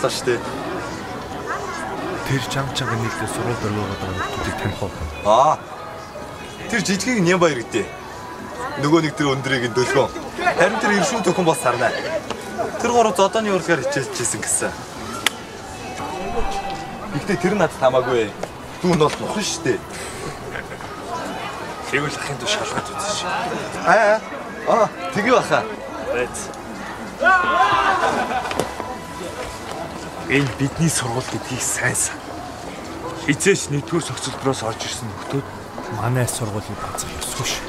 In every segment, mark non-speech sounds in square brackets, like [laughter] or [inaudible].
боллоо шүү дээ. Тэр чам чанга нэгдээ сургууль дөрвөөд байгаа хүмүүсийг таних уу? Аа. Тэр жижигхэн нэм баяр гэдэг. Нөгөө нэг тэр өндөрийг дөлгөө. Харин тэр иршүү төхөн бас сарнаа. Тэр гурав зодооны урлагаар хичээлжсэн гэсэн. Гэхдээ тэр надад хамаагүй. Дүүн бол нухан шүү дээ. Тэгвэл ахын дүү шалгаж үзсэн шээ. Аа. Аа, тэгээ баха. Байц. Энэ бидний сургууль гэдгийг сайн сан. Хизээч нэгдүгээр согцолбороос орж ирсэн нөхдүүд манай сургуулийн базар ёсгүй шүү.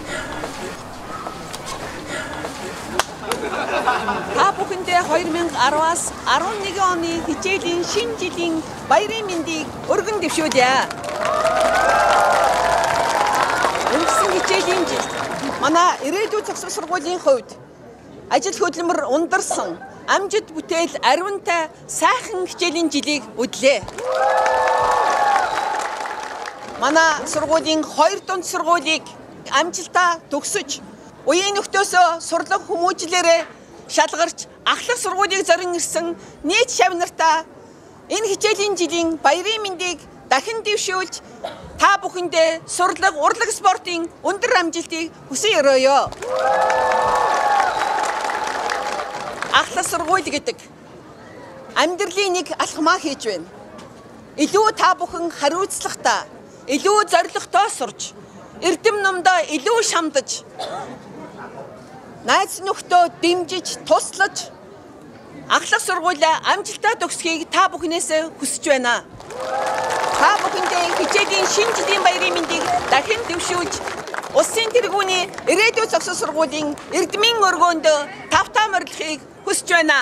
Та бүхэндээ 2010-аас 11 оны хичээлийн шинэ жилийн баярын мэндийг өргөн дэвшүүлье. Өнгөрсөн хичээлийн жил манай ирээдүйн зохистой сургуулийн хувьд ажил хөдөлмөр ундарсан амжид бүтээл ариунтай сайхан хичээлийн жилийг үдлээ. Манай сургуулийн хоёр дунд сургуулийг амжилтаа төгсөж үеийн нөхдөсөө сурлаг хүмүүжлээрээ шалгарч ахлах сургуулийг зорин ирсэн нийт шав нартаа энэ хичээлийн жилийн баярын мэндийг дахин дэвшүүлж та бүхэндээ сурлаг урлаг спортын өндөр амжилтыг хүсэн өрөөё. Ахлах сургууль гэдэг амьдралын нэг алхмаа хийж байна. Илүү та бүхэн хариуцлагатай, илүү зоригтой сурч, эрдэм номдоо илүү шамдаж, найз нөхдөө дэмжиж, туслаж ахлах сургуулаа амжилтаа төгсөхийг та бүхнээс хүсэж байна. Та бүхэндээ хичээлийн шинэ жилийн баярын мэндийг дахин дэвшүүлж Улсын тэргүүний ирээдүйн зохистой сургуулийн эрдмийн өргөөнд тавтаа морилохыг хүсэж байна.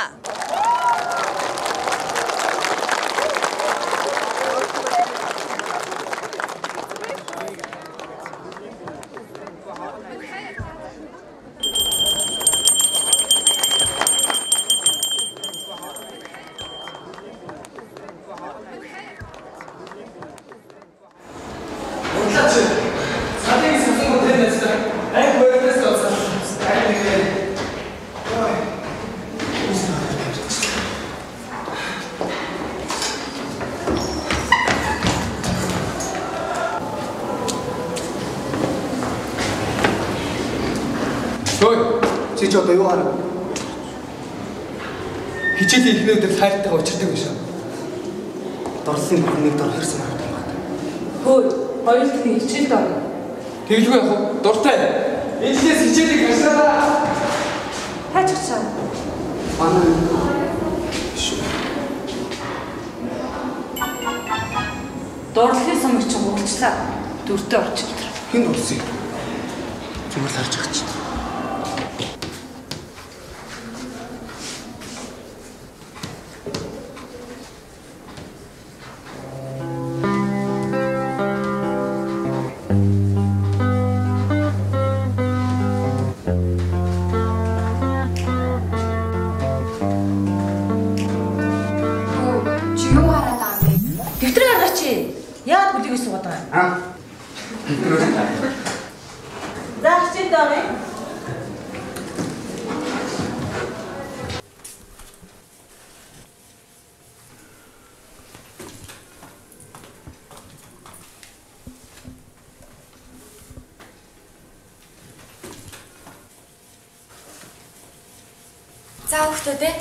За хүүхдүүд ээ.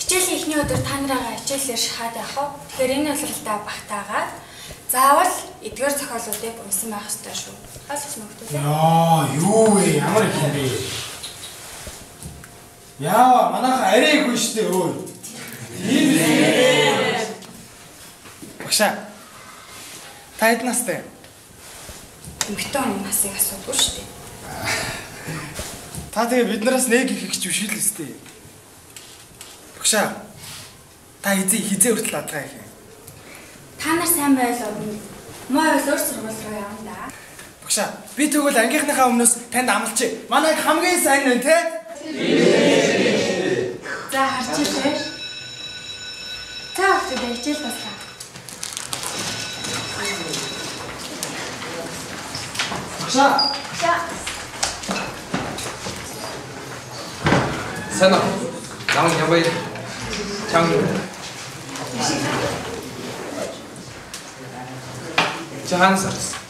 Хичээлийн эхний өдөр та нараа хичээлээр шахаад явах? Тэгэхээр энэ улиралдаа багтаагаад заавал эдгээр зохиолуудыг унсан байх ёстой шүү. Хаалт нөхдөд. Яа, юу вэ? Ямар их юм бэ? Яа, манайха арайгүй штэ өө. Тийм ээ. Багшаа. Та хэд настай? Эмэгтэй хүн насыг асуудгүй шүү дээ. Та тэгээ биднээс нэг их ихч биш л өстэй. Багшаа. Та хизээ хизээ хүртэл адгаа их. Та нар сайн байлаа. Муу байл өөр сургууль руу явна да. Багшаа, би тэгвэл ангийнхныхаа өмнөөс танд амлаж. Манайг хамгийн сайн нэ те? За харч ирээ. За хөвчдөө хичээл баслаа. Багшаа. За Сайн уу? Намайг яваа. Чам. Чаханс. Босгоо.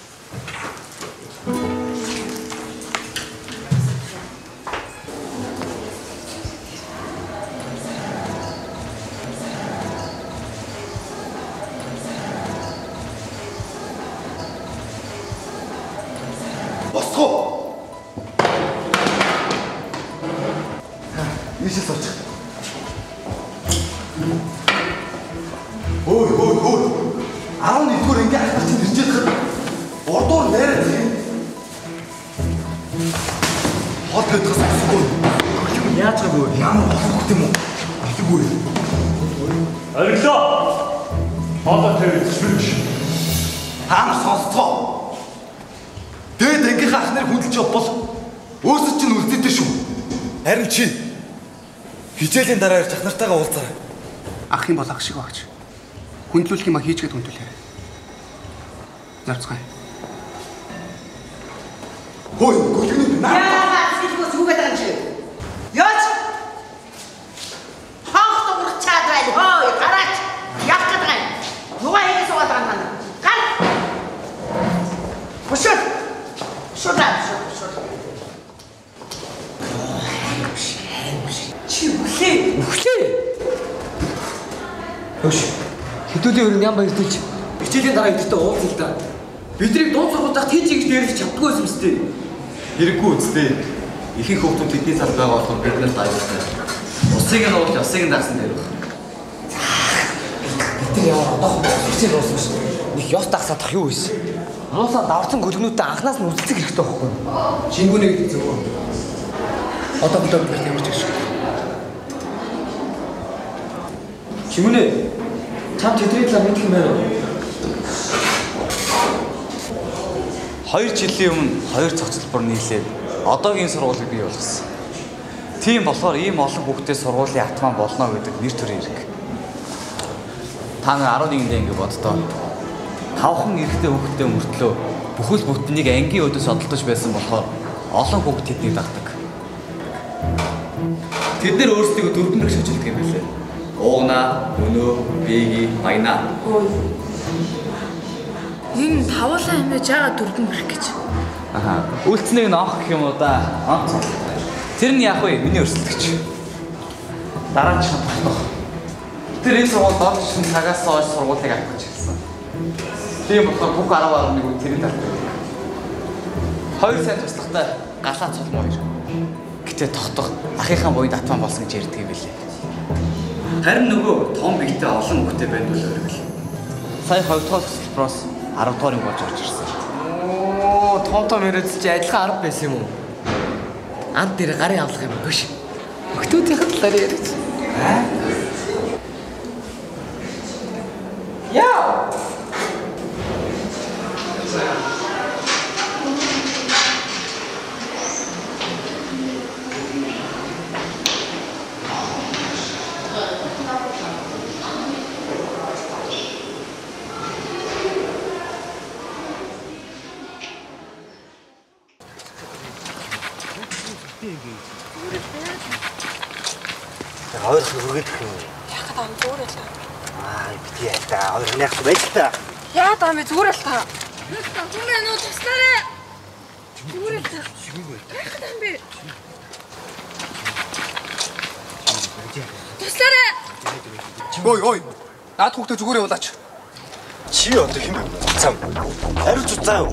Хичээлийн дараа ирж ах нартайгаа уулзаарай. Ах юм бол ах шиг багч. Хүндлүүлэх юм а хийчгээд хүндлүүлээ. Зарцгаая. Хөөе, гүлгний наа. Яагаад сэтгэл зүгээд байгаа юм чи? Яач? Хаах дуурах чаад байл. Хөөе, гараач. Яах гээд байгаа юм? Юугаа хийгээ суугаад байгаа юм байна? Гар. Бушууд. Бушууд аа, бушууд, бушууд. Чи үлээ. Өглөө. Хөш. Хэдүүлийн өрн ям баярлуулж хичээлийн дараа өдөртөө уулзъя л да. Бидний дунд сургуультай тийч ингэж дээрх чаддгүй юм дээ. Хэрэггүй үстэй. Ихэнх хүмүүс тэдний цал байгаа болохоор бид нар даялдаг. Усыг нь ууж, усыг нь дарсан дээр. Тэр ямар одоохон хичээл дууссан шүү. Нэг ёс дагсаадах юу вэ? Ануусаа даварсан гөлгнүүтээ анханаас нь үлдэх хэрэгтэй байхгүй юу? Шингүүнийг зөв. Одоо бид бид ямар ч гэж. Чимүнэ. Чам тэдний талаар мэдэх юм байна уу? Хоёр жилийн өмнө хоёр цогцлбор нийлээд одоогийн сургуулийг бий болгосон. Тийм болохоор ийм олон хүүхдээ сургуулийн атман болно гэдэг нэр төрийн хэрэг. Та нар 11-нд ингэ боддоо. Тавхан эрэгтэй хүүхдээ мөртлөө бүхэл бүтнийг ангийн өдөөс одолдож байсан болохоор олон хүүхд тэднийг дагдаг. Тэд нэр өөрсдөө дөрвөн дэх шилжилдэг юм билээ. Уугна, өнөө, биеги, майна. Энэ тавуулаа хэмээж яагаад дөрвөн бэрх гэж. Аха. Үлцнийг нь авах гэх юм уу да. Тэр нь яах вэ? Миний өрсөлдөгч. Дараа нь шатах. Тэр энэ сургууль дорж ирсэн цагаас хойш сургуулийг авах гэж хэлсэн. Тийм болохоор бүх 10 11 үе тэрийн талтай. Хоёр сайн туслагтай галаа цолмоо ир. Гэтэ тогтох ахийнхаа буйд атман болсон гэж ярьдаг юм билээ. Харин нөгөө том бигтэй олон хүүхдээ байна бол өргөл. Сая 2 дугаар төлбөрөөс 10 дугаарыг болж орж ирсэн. Оо, том том яриад чи адилхан 10 байсан юм уу? Анд дээр гарын авлах юм биш. Өгтүүдийн талаар яриач. Яа. Хоёр хөргөд гэх юм. Яхад ам зүгээр л та. Аа бити яа та хоёр хнийх байж та. Яа даа би зүгээр л та. Түмээ нөө туслаарай. Зүгээр л та. Яхад ам би. Туслаарай. Ой, ой. Наад хүүхдээ зүгээр явуулаач. Чи одоо хэм бэ? Цам. Хариуц заа юу?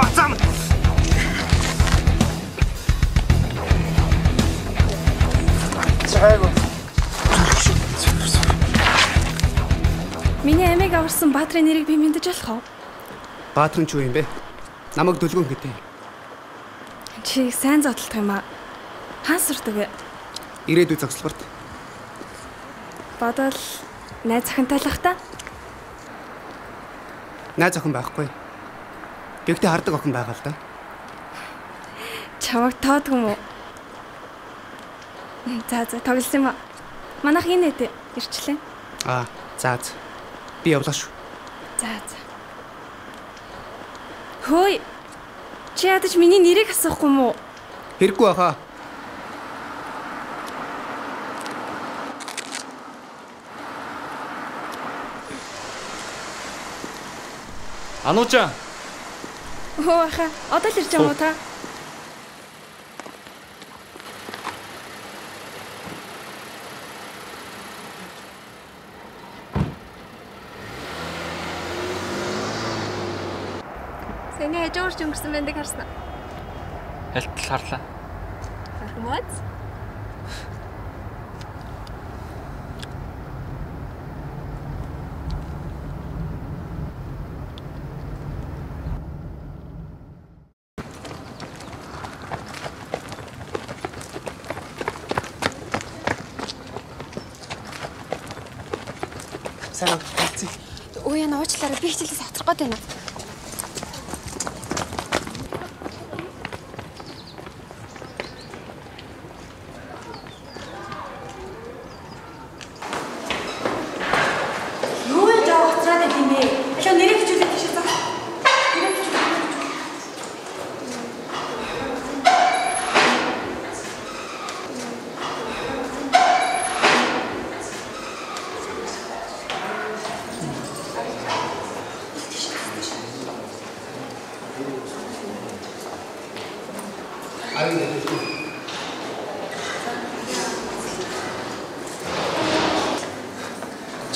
Чам моцам. Миний амийг аварсан Баатрын нэрийг би мэдэж болох уу? Баатрын ч юу юм бэ? Намайг дөлгөн гэдэг. Чи сайн зодтолдог юм аа. Хаан сурдаг? Ирээдүй зогсолборт. Бодвол найз захинтай л бах та. Найз охин байхгүй. Гэхдээ хардаг охин байгаа л да. Чамаг тоодг юм уу? За за тоглосон юм аа. Манайх энэ нэт ирчлээ. Аа, за за. Би явлаа шүү. За за. Хөөе. Чи ядаж миний нэрийг асуухгүй юм уу? Хэрэггүй баха. Анууча Хөө аха. Одоо л ирж байгаа та? Сэний хажуурч өнгөрсөн бэндийг харсан. хальтал харлаа. Хармаац. Сайн уу? Хайцыг. Өө яна уучлаарай би хичээлээс автрах гээд байна.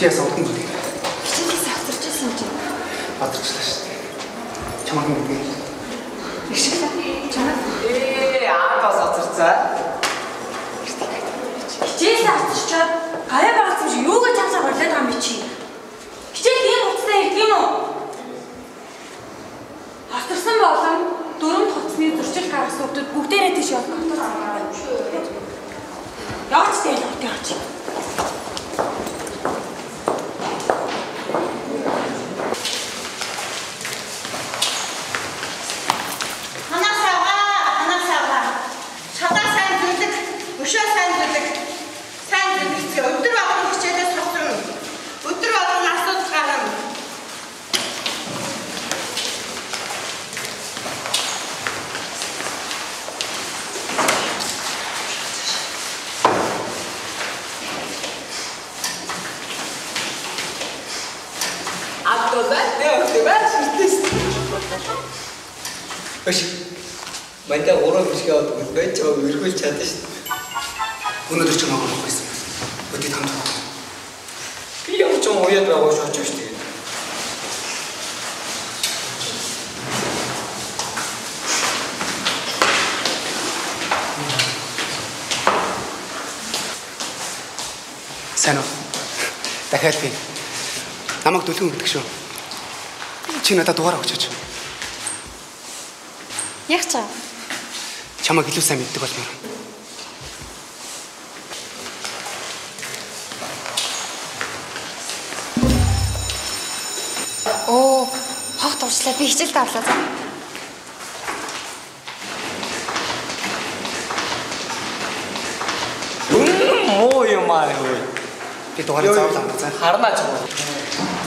Чи ясаа удын гэдэг. Хичээлээс авчирч ирсэн юм чи. Бадарчлаа шүү дээ. Чамаг юм гэдэг. Ээ, ааваас оцорцаа. Хичээл авчирчаад гавь байгаас юм шиг юу гэж чамсаа хорлоод байгаа юм бэ чи? Хичээл ийм хуцтай ирдэг юм уу? Хатарсан болон дөрөнд хуцсны зурчил гаргасан хүмүүс бүгдээрээ тийш явах гэдэг. Яач дээ яач. Ханаа савга, ханаа савга. Шалаа сайн зүлэг, өшөө сайн зүлэг. Сайн зүлэгцээ өдөр болгон хичээлээ сурсан. Өдөр болгон асуудал гарна. Абдулла нөхдөмөр шүтээс. Өш. Мандаа уруу бишгээ авдаг байж чамайг өргүүлж чадсан шүү дээ. Өнөөдөр чамаг болох байсан. Өдөрт хамт. Би ямар ч юм уяад байгаа шүү ч шүү дээ. Сайн уу? Дахиад би. Дөлгөн гэдэг шүү. Чи надад дугаараа өгчөөч. Яг цаа. Чамайг илүү сайн мэддэг болмоор. Оо, хогт урчлаа би хичээл давлаа за. Муу юм аа юу. Би дугаараа заавал за. Харнаа чамаа.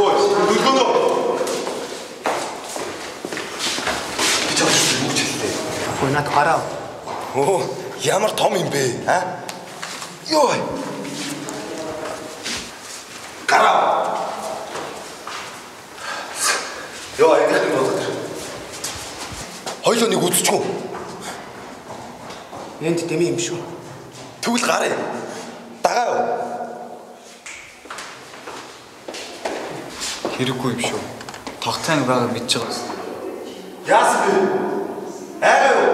Ой, дөлгөнөө. Би чамд юу хэллээ? над гараа. Оо, ямар том юм бэ? Аа? Йоо. Гараа. Йоо, яг нэг болоод ирсэн. Хоёлоо нэг үзчихв. Энд дэми юм шүү. Тэгвэл гараа. Дагаа юу? Хэрэггүй юм шүү. Тогтаан байгааг мэдж байгаа. Яасан бэ? Аа юу?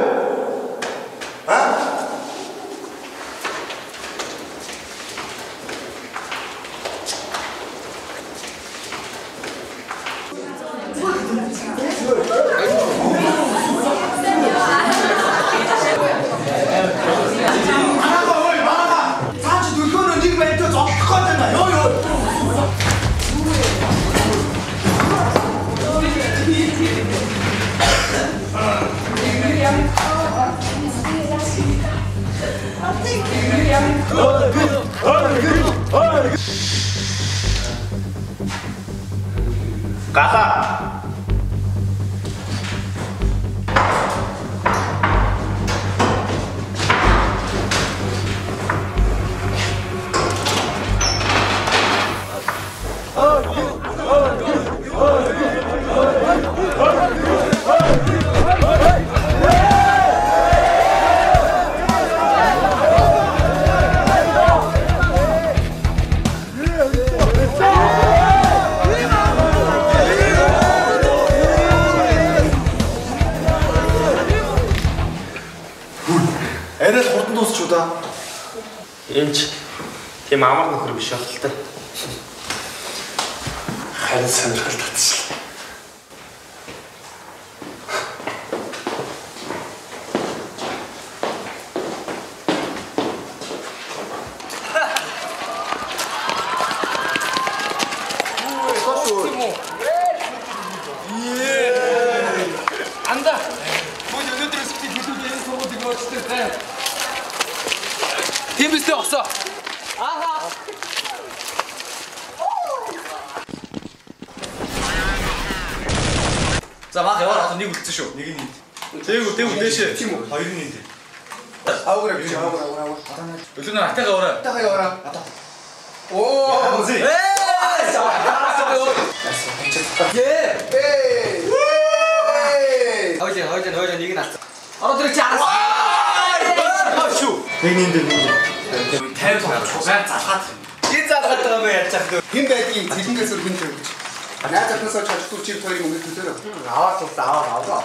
Захнасаа чачтуу чи хоёрын өмнө төсөөрөө. Аваад тус аваад аваа.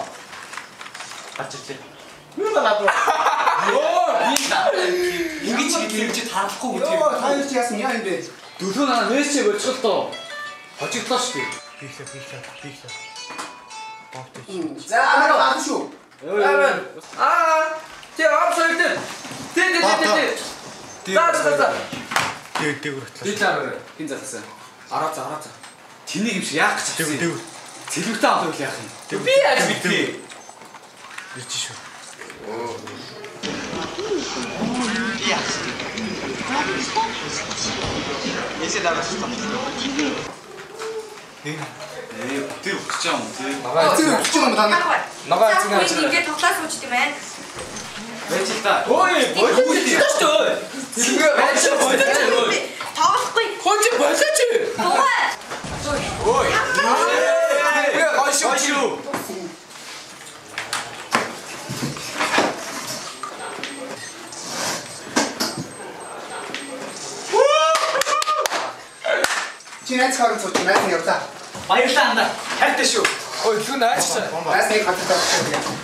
Ачаач. Юу надад. Оо, би ингэж ингэж харахгүй үү тийм. Йоо, та юу ч яасан яа юм бэ? Дөлөө наа мессеж болчихлоо тоо. Хожигдлоо шүү дээ. Хийхлээ хийхлээ хийхлээ. За, амараа гад шүү. Аа. Ти авсаа идэ. Ти ти ти ти. За за за. Дэг дэг хүртэл. Би таараа хин залгасан. Араа за араа за. Тэнийг юм шиг яах гэж Дэг дэг. Цэлвэгтэй авах үл яах юм. Би яаж мэдээ. Ирж шүү. Ээ, тэр өгч юм тий. Аа, тэр өгч юм даа. Нага Цаа бүгд ингээд тоглоо сууж тийм байна. Байж та. Ой, болоо шүү дээ. Тэргээ байж болоо. Тоглохгүй. Хонч болоо чи. Дугай. Би гойшоо чи. Чи найз харан сууч найз нь явлаа. Баярлалаа анда. Хайртай шүү. Ой, лүү нааш. Найз нэг хаттай шүү.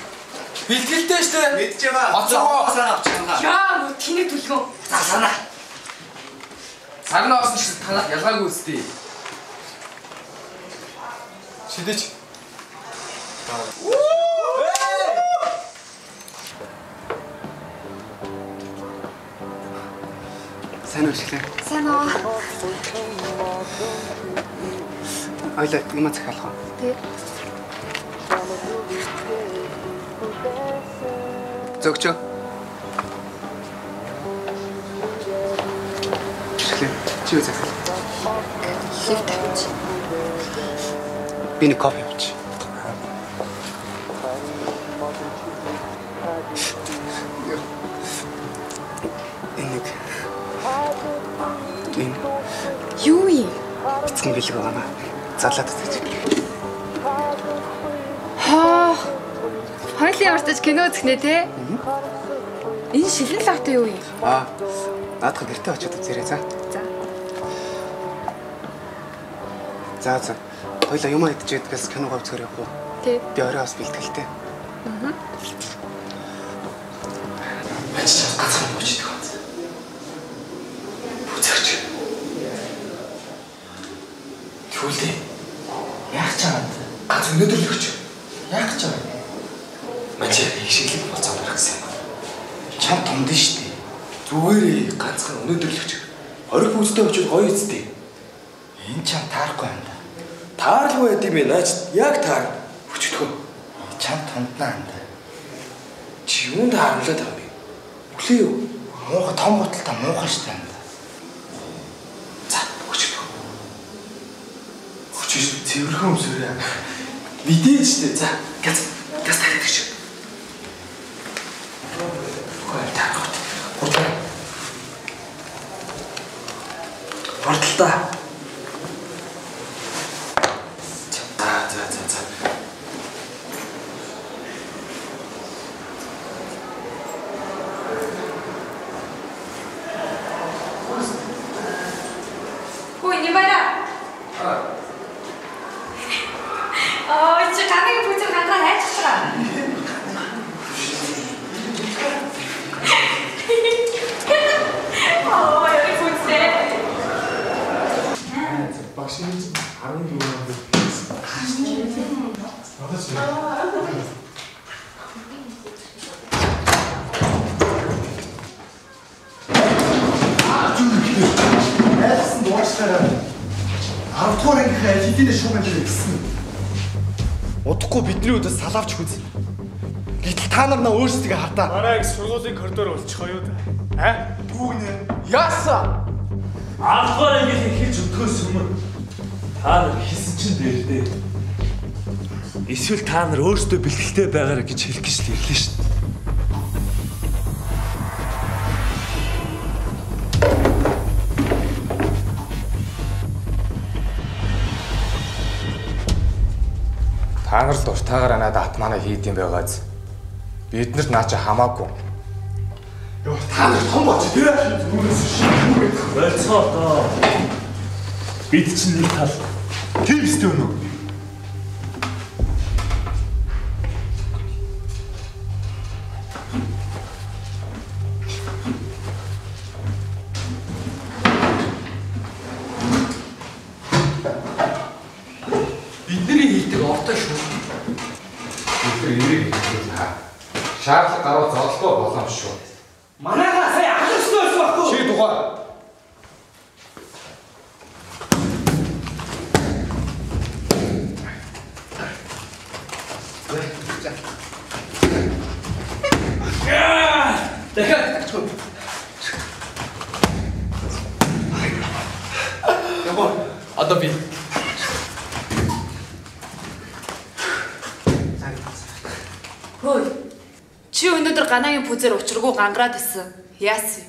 Бэлтгэлтэй дээ. Мэдж байгаа. Оцоо. Сайн авч байгаа. Яа, тэнэг түлгөө. За санаа. Сагнаас нь ч танах ялгаагүй үстэй. Шидэч. Сайн үсгэлээ. Сайн аа. Ойлоо юм захиалах уу? Тэг. Зөгчөө. Шиглээ. Чи юу захиал? Хийг тавьж. Би нэг кофе авч. Энэ Юу юм? бяцхан бэлэг байна. Залаад үзэж. Хаа. Хойлын ортож кино үзэх нэ те? Энэ шилэн лавтай юу юм? Аа. Наадах гэртээ очиод үзээрэй за. За. За за. Хоёлаа юм идчихэдгээс киног үзэхээр явах уу? Тий. Би орой бас бэлтгэлтэй. Аа. Бач ганцхан мөчдөг бат. Бүзэгч. Түлээ. Яах ч чамд? Ганц өнөөдөр л өгч. Яах ч чамд? Мачи их шиглэг болцоо барах гэсэн юм. Чам томд нь штэ. Зүгээрээ ганцхан өнөөдөр л өгч. Ориг бүзтэй очиж гоё эцтэй. Энэ чам таарахгүй юм да. Таарлгүй байд юм ээ наач. Яг таар. Өчтгөө. Чам томднаа юм да. Чи юунд харамлаад байгаа юм? Өглөө юу? Муухай том готалтай муухай юм да. За, өчтгөө. Өчөж цэвэрхэн өмсөрөө. Мэдээж штэ. За, газ газ тариад гэж. Хөөе, таарах. Хурдан. Хурдталтаа. Хардаа. Мараа их сургуулийн коридор болчихоо юу да? А? Түүгнэ. Яаса! Аавгаар ингэж хэлж өдгөөс өмнө та нар хийсэн чинь дээр дээ. Эсвэл та нар өөрсдөө бэлтгэлтэй байгаараа гэж хэлэх гэж ирлээ шүү дээ. Та нар л дуртайгаар надад атманаа хийд юм байгааз. Биднэрт наа чи хамаагүй. Йоо та нар том боч тий. Болцоо одоо. Бид чинь нэг тал. Тийм өстэй өнөө. Бүзэр учиргүй гангараад исэн. Яасан?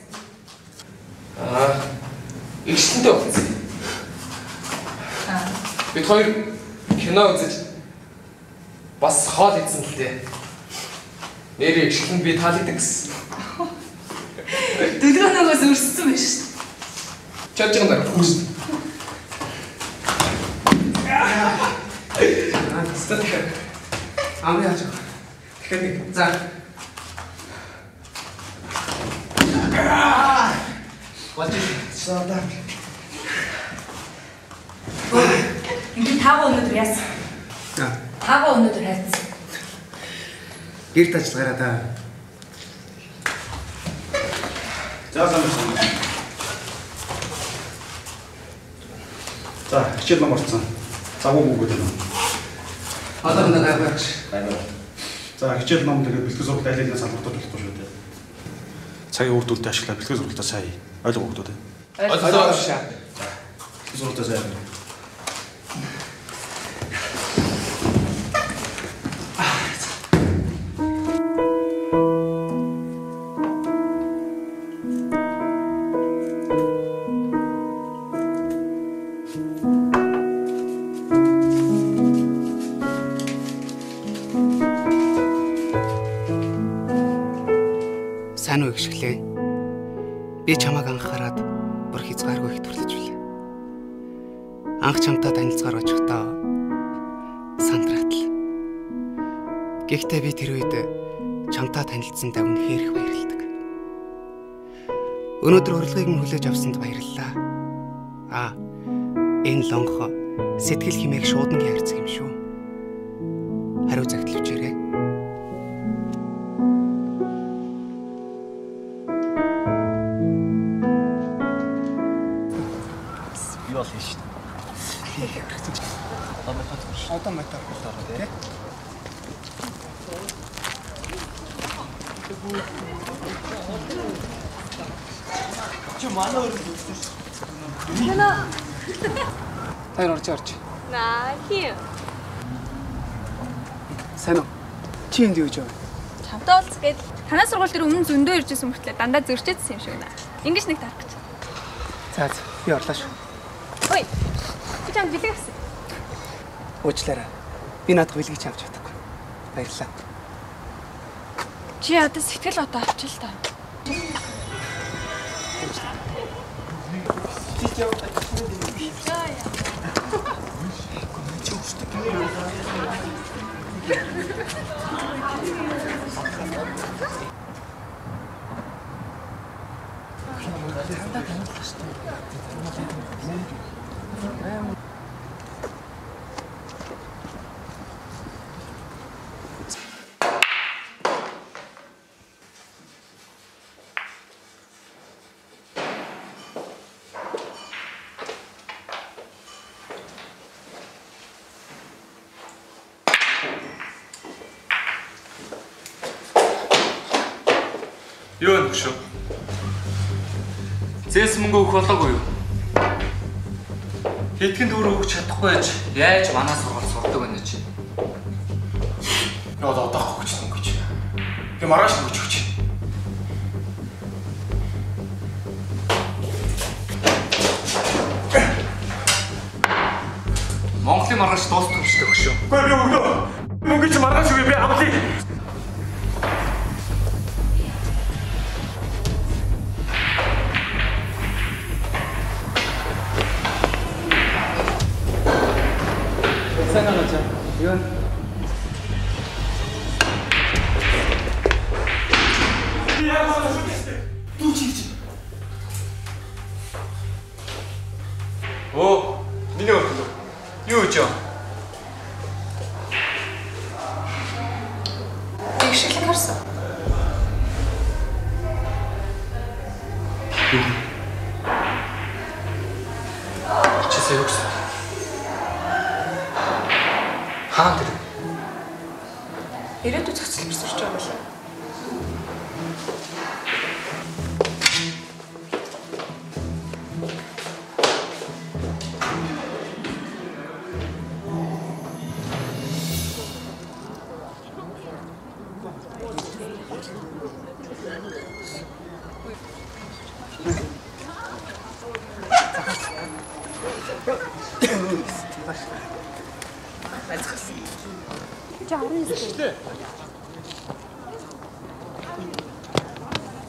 аа ихсэнтэй болсон. Бид хоёр кино үзэж бас хоол идсэн л дээ. Нэрийг ихлэн би таалагддаг гэсэн. Дөлгөөнөөс өрссөн байна шүү. Чад чад нар хүүс. Амны хаач. Тэгэхээр нэг за. Болж Саадаа. Ингээд таагаа өнөөдөр яасан? За. Таагаа өнөөдөр хайцсан. Гэрт ажиллагаараа та. За байна. За, хичээл ном орцсон. Завгүй бүгд байна. Одоо энэ гайваач. За, хичээл ном тэгээд бэлтгэл сургалт алинаас салбартууд болохгүй. Цагийн үр дүнтэй ашиглаад бэлтгэл сургалтаа сайн хий. Ойлгоо бүгдөө. Ойлголоо. Бэлтгэл сургалтаа сайн хий. Чи манай өөр үзсэн шүү. Яна. Тайр орж орж. На хин. Сайн уу? Чи энд юу гэж байна? Чамтай уулз гээд танаа сургууль дээр өмнө зөндөө иржсэн мөртлөө дандаа зөрчээдсэн юм шиг байна. Ингиж нэг тарах гэж. За за би орлоо шүү. Ой. Би чамд бэлэг авсан. Уучлаарай. Би наадах билгий авч чадахгүй. Баярлалаа. Чи одоо сэтгэл одоо авчил та. Юу вэ шүү? Зээс мөнгө өгөх болоогүй юу? Хэдхэн төгрөг өгч чадахгүй байж яаж манай сургууль сурдаг байна чи? Яа одоо өгч юм гэж. Би маргааш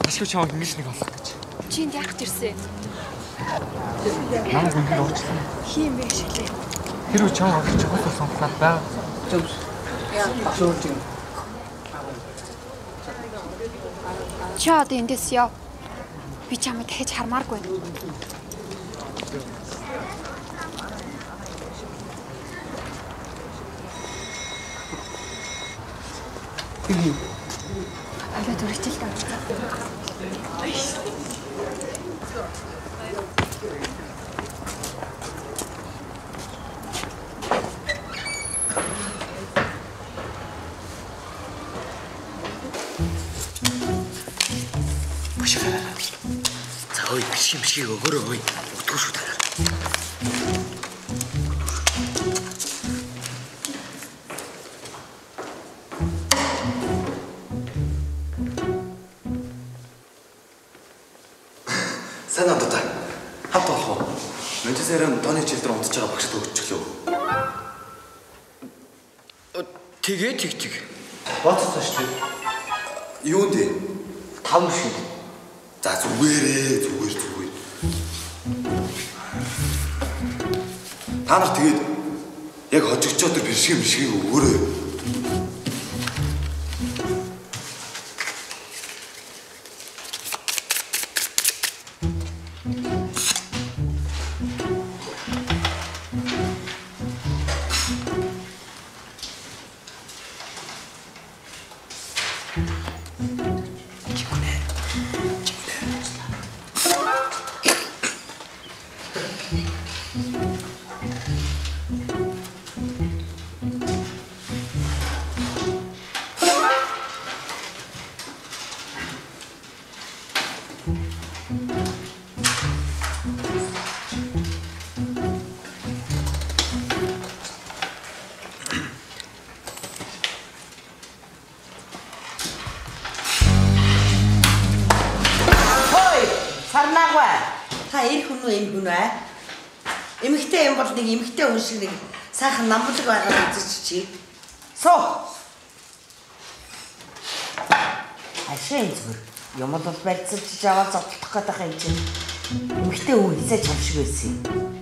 Ашгүй чамд ингэж нэг олох гэж. Чи энд яах гэж ирсэн? Намайг ингэж уучлаа. Хин бэ шилээ. Тэр үе чам олж чухал сонголоод байгаа. Чи одоо эндээс яв. Би чамайг дахиж хармааргүй байна. Тэгээ тэг тэг. Бооцсон шүү дээ. Юунд вэ? 5 шиг. За зүгээрээ зүгээр зүгээр. Та нар тэгээд яг хожигчоод бишиг бишгийг өгөөрэй. Хой, Та эр хүн үү, энэ хүн аа? Эмэгтэй юм бол нэг эмэгтэй хүн шиг нэг сайхан намблаг байгаа үзэж чи. Суу. Ашиг зүгээр. Юм бол барьцалж аваад зотлох гэдэг юм чинь. Эмэгтэй хүн хийсэж чам шиг байсан юм.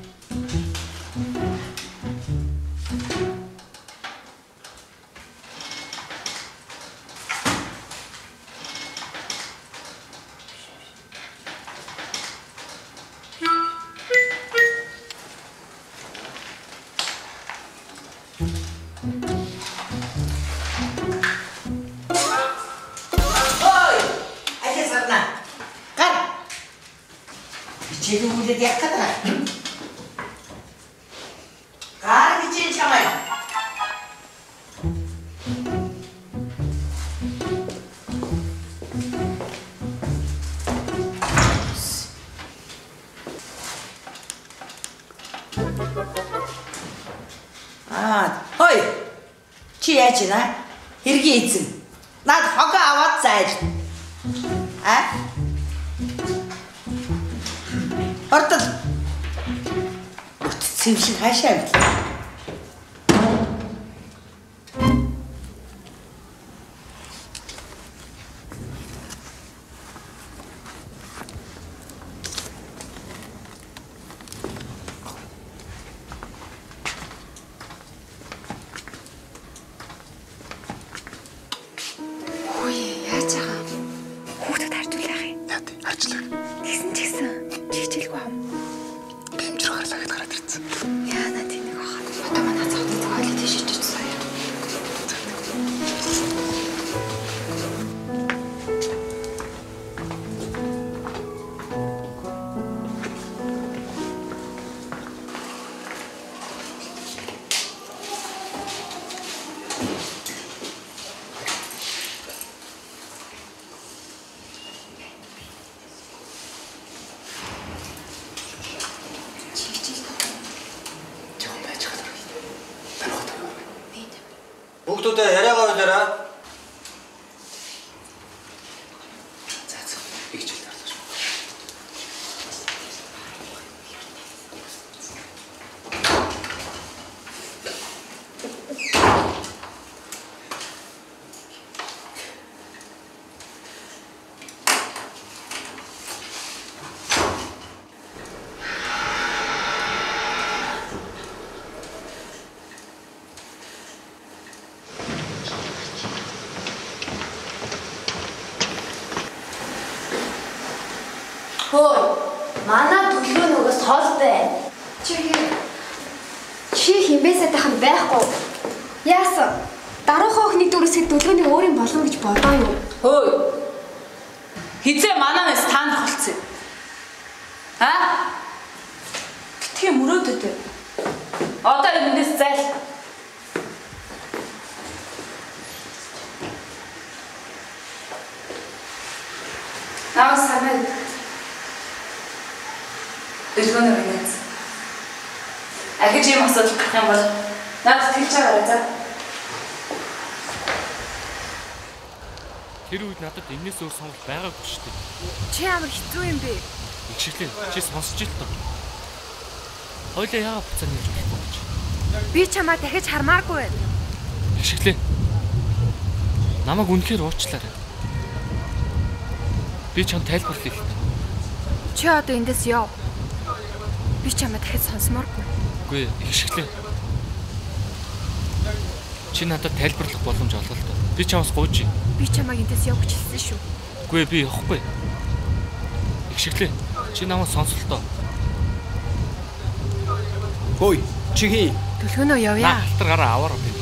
Надад энэс өөр сонголт байгаагүй шүү дээ. Чи ямар хэцүү юм бэ? Их шиглэн чи сонсч ил тоо. Хойлоо яагаад буцаа нээж болохгүй гэж. Би чамаа дахиж хармааргүй байна. Их шиглэн. Намайг үнэхээр уучлаарай. Би чам тайлбарлая. Чи одоо эндээс яв. Би чамаа дахиад сонсомооргүй. Үгүй их шиглээ. Чи надад тайлбарлах боломж доо. Би чамаас гуйж. Би чамааг эндээс яв гэж хэлсэн шүү. Үгүй би явахгүй. Их шиглээ. Чи намайг сонсолтоо. Хөөе, чи хий. Төлгөөнөө явъя. Алтаргаараа аваар би.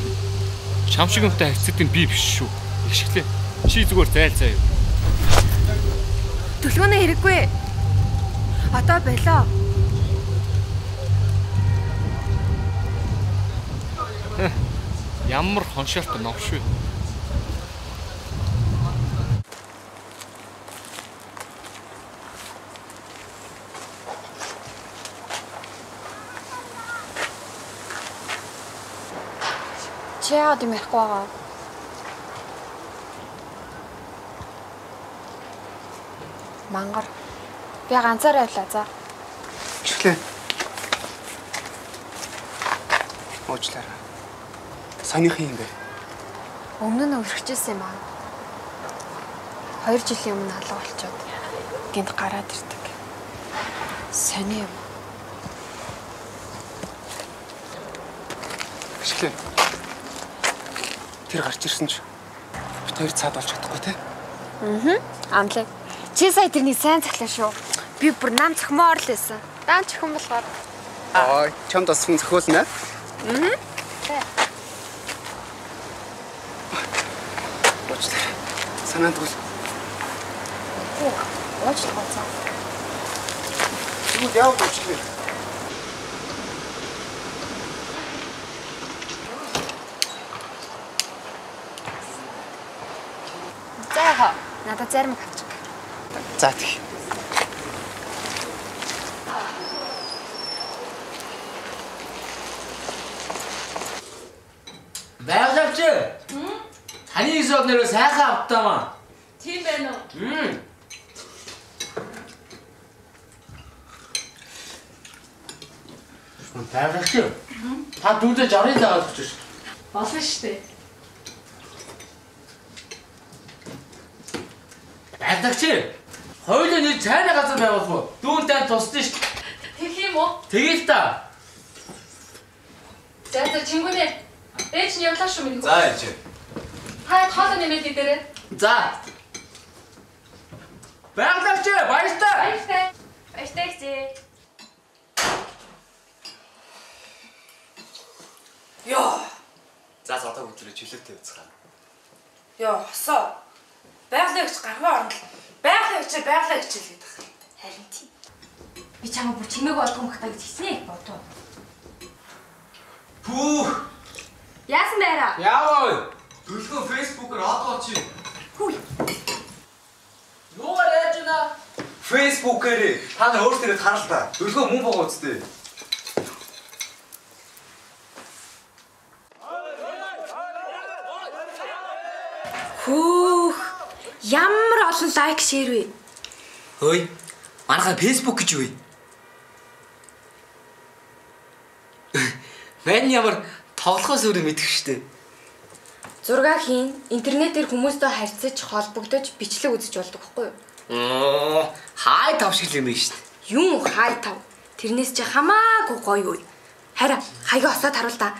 Чам шиг юмтай хайцдаг би биш шүү. Их шиглээ. Чи зүгээр зайлцаа юу. Төлгөөнөө хэрэггүй. Одоо болоо. Ямар хоншоорт новш вэ? Яагаад юм ярихгүй байгаа? Мангар. Би ганцаараа явлаа за. Чиглээ. Уучлаарай. Санийхын юм бэ? Өмнө нь өрхөжсэн юм аа. Хоёр жилийн өмнө алга болчиход гинт гараад ирдэг. Сони юм. Чиглээ. Тэр гарч ирсэн ч бит хоёр цаад болж чадахгүй те. Аа. Амлаа. Чи сая тэрний сайн цахлаа шүү. Би бүр нам цохмоор л байсан. Даан чихэн болохоор. Аа, чамд бас хүн зөхөөлнө. Аа. Уучлаарай. Санаанд үл. Уучлаарай цаа. Юу яав уучлаарай. За яха. Надад зарим авчих. За тэгье. Байгаавч. Таны изод нэрээ сайхан автаамаа. Тийм байна уу? Мм. Байгаавч. Та дүүдэ жарыг дагаад өгч шүү. Болно шүү дээ. Байгаавч. Хоёулаа нэг цайны газар байгуулах уу? Дүүнтэй тусдсан шүү. Тэгэх юм уу? Тэгээл та. За за чингүнэ. Ээж нь явлаа шүү миний. За ээж. Хай хоолой нэмээд идээрэй. За. Байгаавч. Баяртай. Баяртай. Баяртай зээ. Йоо. За за одоо үзлээ чөлөөтэй үзэх. Йоо, хосоо. Байгалийн гэж гаргаа орно. Байгалийн гэж байгалийн гэж л гэдэг. Харин тийм. Би чамаа бүр чимээг олдгон бахтаа гэж хэлсэн ээ бодоо. Пүү. Яасан байраа? Яаваа. Төлхөн фэйсбүүкээр одгоо чи. Хүй. Юугаар яаж байна? Фэйсбүүкээр та нар өөрсдөө харал та. Төлгөө мөн байгаа үсттэй. Хүүх. Ямар олон лайк шеэр вэ? Хөөе. Манайхаа фэйсбુક гэж юу вэ? Мэн ямар тоглохоос өөр мэдэх штэ. Зураг хийн, интернетээр хүмүүстэй харьцаж, холбогдож, бичлэг үзэж болдог байхгүй юу? Оо, хай тав шиг юм штэ. Юм хай тав. Тэрнээс чи хамаагүй гоё юу. Хараа, хаяга осоод харуул та.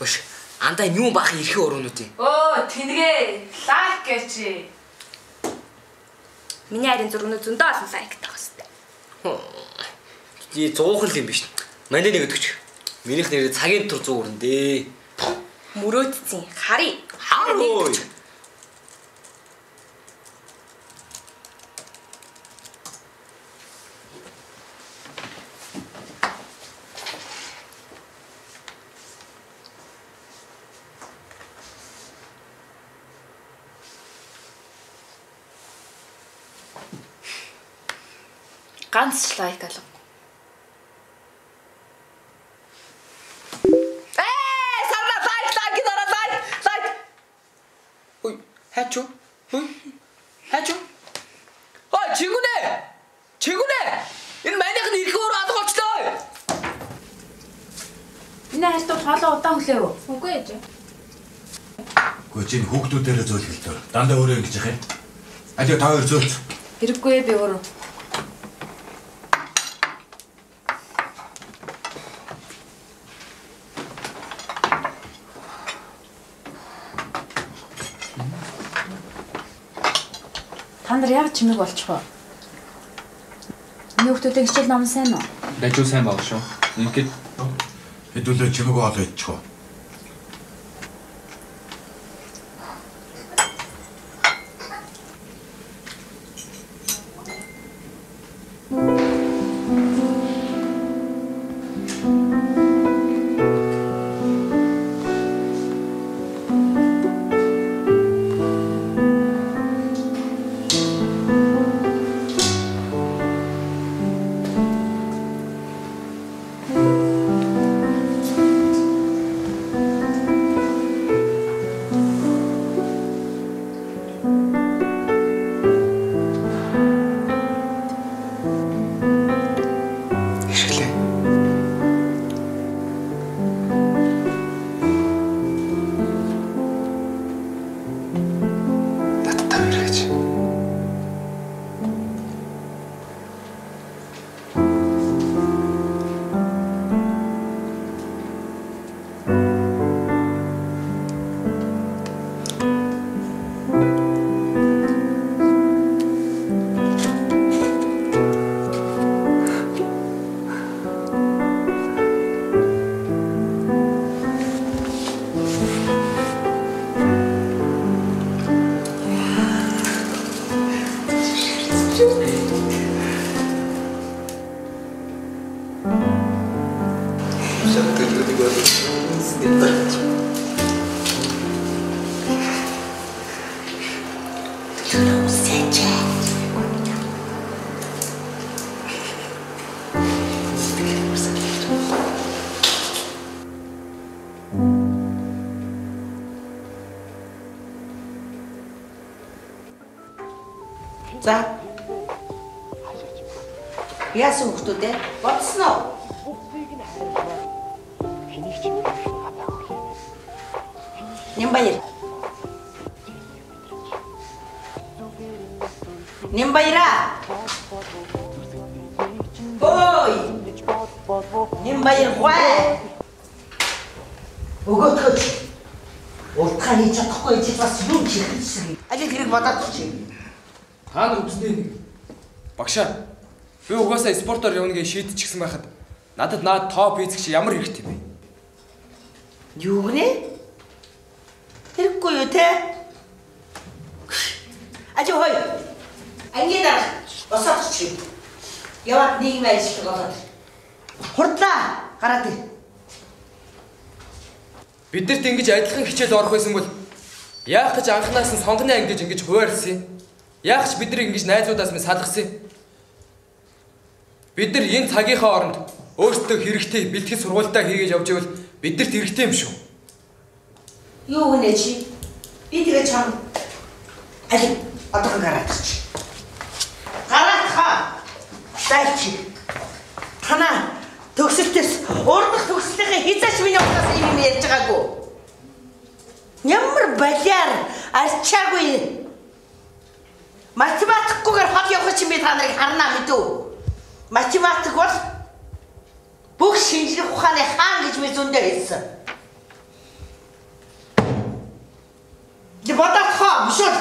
Өш, андаа юм бах ирэхээ урууnud юм. Оо, тэнгээ. Лайк гэж. Миний харин зургнууд зөндөө олон лайктай байгаа сте. Чи зуухан л юм биш. Манай нэг өдөгч. Минийх нэрээ цагийн тур 100 өрн дээ. Мөрөөдцэн харъя. Ч лайк алга. Ээ, сарна лайк лайк дара лайк лайк. Ой, хачу. Ой. Хачу. Ой, чигүнэ. Чигүнэ. Энэ манайх нь ирэх өөр алга болчлоо. Миний хайртай хоолоо удаан хүлээв. Үгүй ээж. Гэхдээ чинь хүүхдүүдээрээ зөөлгөлтөөр дандаа өөрөө ингэж яах юм? Алио та хоёр зөөлц. Хэрэггүй ээ би өөрөө. Чимэг болчих вэ? Миний хүмүүсийн хичээл ном сайн уу? Дажуу сайн баг шүү. Ингээд Хэдүүлээ чимэг оол идчихв. Гэж шийдчихсэн байхад надад наад топ эзэгч ямар хэрэгтэй бэ? Юу гэнэ? Хэрэггүй юу те? Ажи хой. Ангийн дараа босоод чи. Яваад нийгмийн ажил болоод. Хурдлаа гараад ир. Биднэрт ингэж адилхан хичээл орох байсан бол яах гэж анханаас нь сонгоны ангиж ингэж хуваарлсан юм? Яах ч бид нар ингэж найзуудаас минь салгасан юм? Бид нар энэ цагийнхаа оронд өөрсдөө хэрэгтэй бэлтгэл сургуультаа хийгээд явж байвал биднэрт хэрэгтэй юм шүү. Юу гэнэ чи? Би тэгээ чам. Али одоо гараад чи. Гараад хаа. Дай чи. Тана төгсөлтөөс урдах төгслийнхээ хязгаарч миний утгаас юм ярьж байгаагүй. Ямар балиар арчаагүй. Математикгүйгээр хол явах чинь би та нарыг харнаа мэдв. Математик бол бүх шинжлэх ухааны хаан гэж би зөндөө хэлсэн. Чи бодоод хаа үү?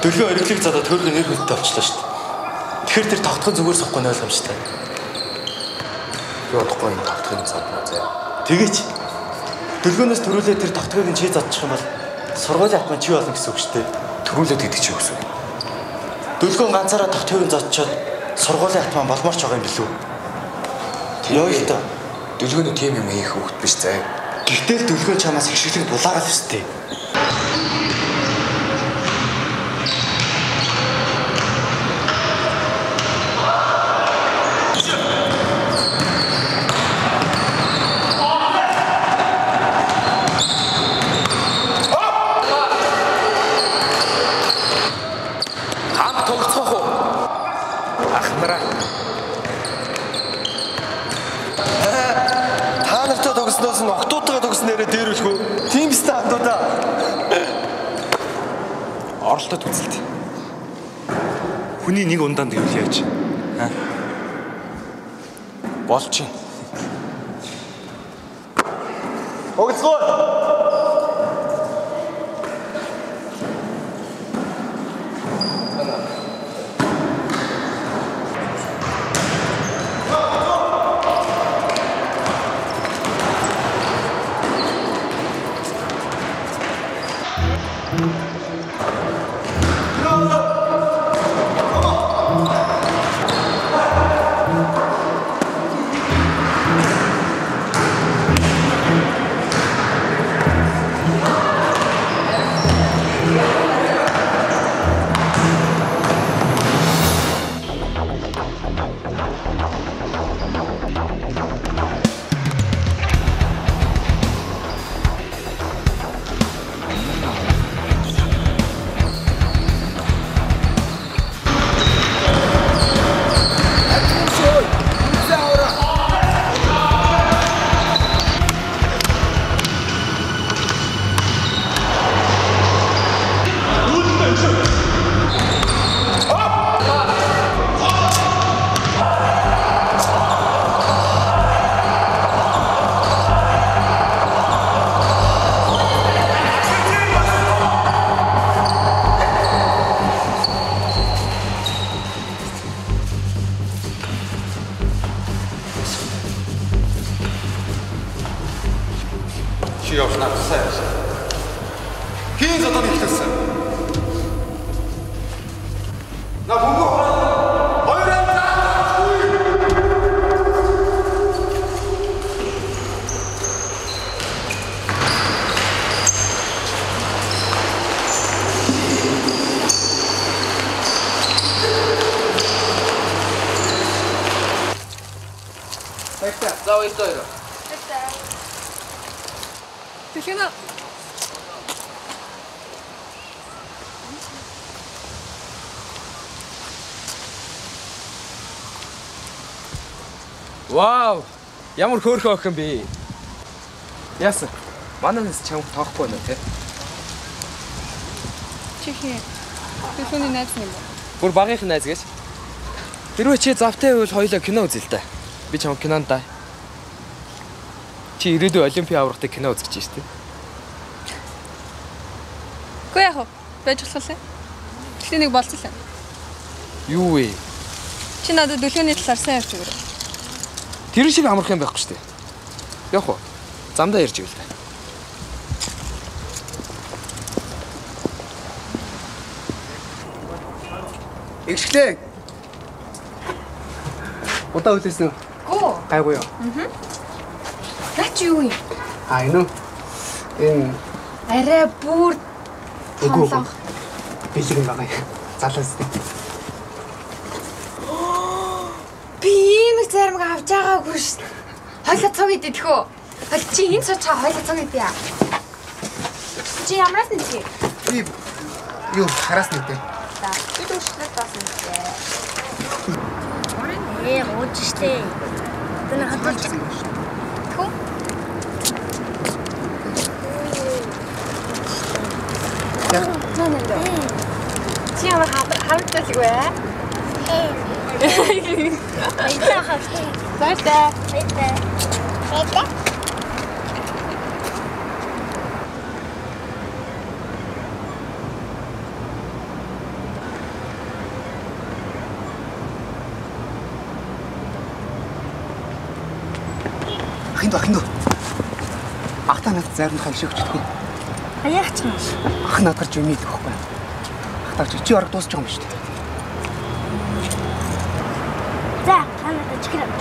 Дөлгөө ориглыг задаад хөргө нэр хүнтэй авчлаа шүү дээ. Тэгэхээр тэр тогтхон зүгээр сохгүй ойлгомжтой. Би бодохгүй энэ тогтхыг задна зэ. Тэгээч. Дөлгөөнөөс төрүүлээ тэр тогтхыг нь чи задчих юм бол сургуулийн атман чи болно гэсэн үг шүү дээ. Төрүүлээд гэдэг чи үгс үү? Дөлгөөн ганцаараа тогтхыг нь задчоод сургуулийн атман болморч байгаа юм билүү? Яа их та. Дөлгөөний тим юм хийх хөвгт биш зэ. Гэхдээ л дөлгөөн чамаас их шиглэг булаагаад өстэй. Ундаанд гэвэл яаж? Аа. Болж Ямар хөөрхөн охин бэ? Яасан? Манайнаас чамд тоохгүй байна те. чихээ. Тэхүүний найз юм уу? Бүр багийнх найз гэж. Хэрвээ чи завтай байвал хоёлоо кино үзье л да. Би чам кинонд даа. Чи ирээдүйн олимпийн аврагтай кино үзэж чинь шүү дээ. Үгүй яах вэ? Байж болох лээ. Гэхдээ нэг болцлоо. Юу вэ? Чи надад дөлгөөний талаар сайн ярьж өгөөрэй. Тэр шиг амарх юм байхгүй шүү дээ. Явах уу? Замдаа ярьж ивэл та. Игшглээ. Удаа үлээсэн үү? Гүү. Гайгүй юу? Аа. Наа чи юу юм? Аа энэ үү? Энэ Арай бүр Үгүй юм байгаа юм. Залаас тийм. Би ийм авч байгаагүй шүү. Хойлоо цог идэх хөө. Хол чи энэ цочоо хойлоо цог идэ. Чи ямраас нь чи? Би юу хараас нэгтэй. За, би дүүшлээ тоосон дээ. Ээ, ууж штэ. Тэр хадгалж. Хөө. Яг Наа наа. Чи ямар харагдаж вэ? Баярлалаа [laughs] хавтай. Баярлалаа. Баярлалаа. Баярлалаа. Ахинд ахинд. Ахтаа надад зарим хань шиг өчтгөө. Аяач юм. Ах надад гарч юм идэх байхгүй. Ахтаа чи орог байгаа юм шүү дээ. За, танаа чихэр.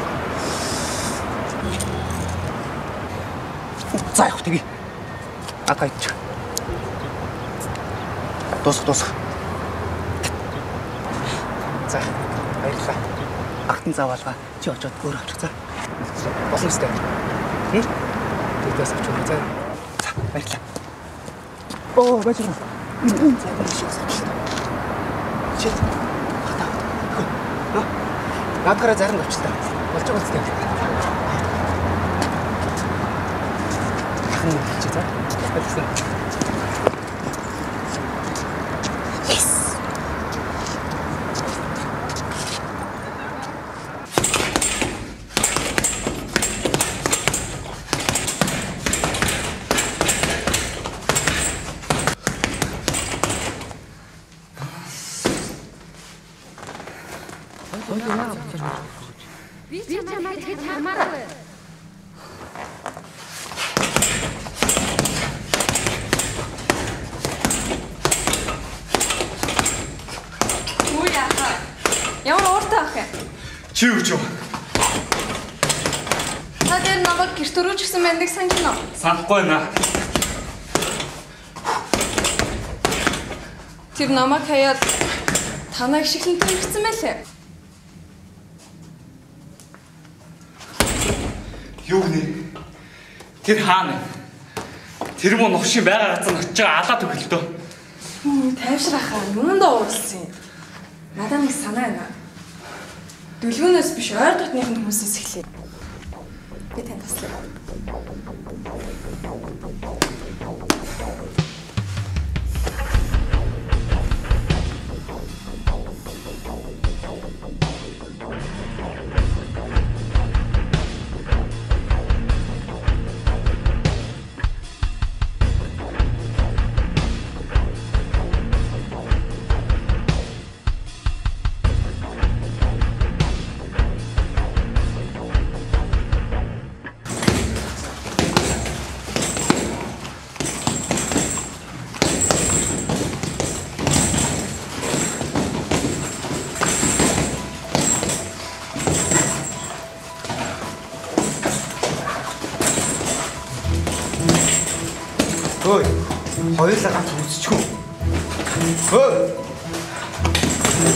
За явах тгий. Ата ич. Дуусах дуусах. За баярлалаа. Ахтан заавалгаа чи очоод өөр авчих за. Болно үстэй. Хм? Тэгээс авчих уу за. За баярлалаа. Оо баярлалаа. Энэ энэ цаг шиг сууч. Чи Гадгараа зарим авчлаа. Болж байгаа үстэй. Ахын хэлчих за. Хэлсэн. Би чамайг хэд хамаагүй. Үгүй яахаа. Ямар ууртай ах юм. Чи юу гэж юу? Та дээр намайг гэрт өрөөжгсөн байдаг санагна Санахгүй наа. Тэр намайг хаяад танайг шиглэн тэмэгцэн байлээ. Юу гэнэ? Тэр хаана? Тэр мөн новшин байгаа газар очиж алаад өгөл дөө. Хм, тайвшрахаа юунд уурсан юм? Надад нэг санаа байна. Дүлгүүнээс биш ойр дотныхын хүмүүсээс эхлэе.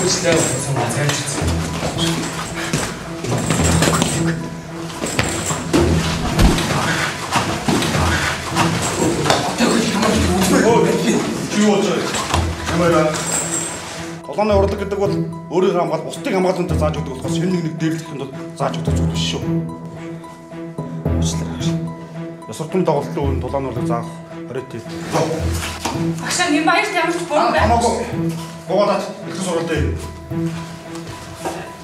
Үслээ болсон цааш. Чи юу болж байгаа? Камера. Колоны урлаг гэдэг бол өөрийг хамгаал бусдыг хамгаалсан дээр зааж өгдөг болохоос шинэ нэг нэг дээрлэхэд бол зааж өгдөг зүйл биш шүү. Хааш. Ясвартун тоглолтын өмнө тулааны урлаг заах Ред тээ. Багшаа нэм баярт ямар ч бүрэн байна. Хамаагүй. Гоодат их сурал дээр.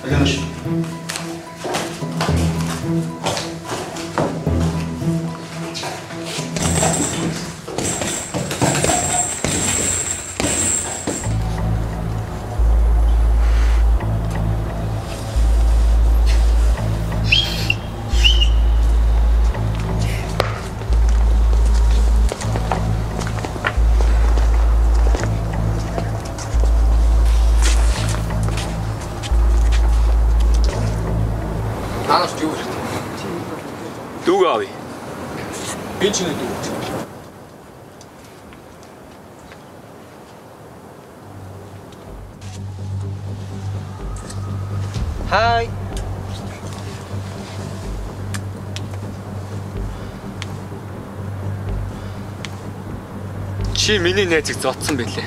Агааш. Чи миний найзыг зодсон байлээ.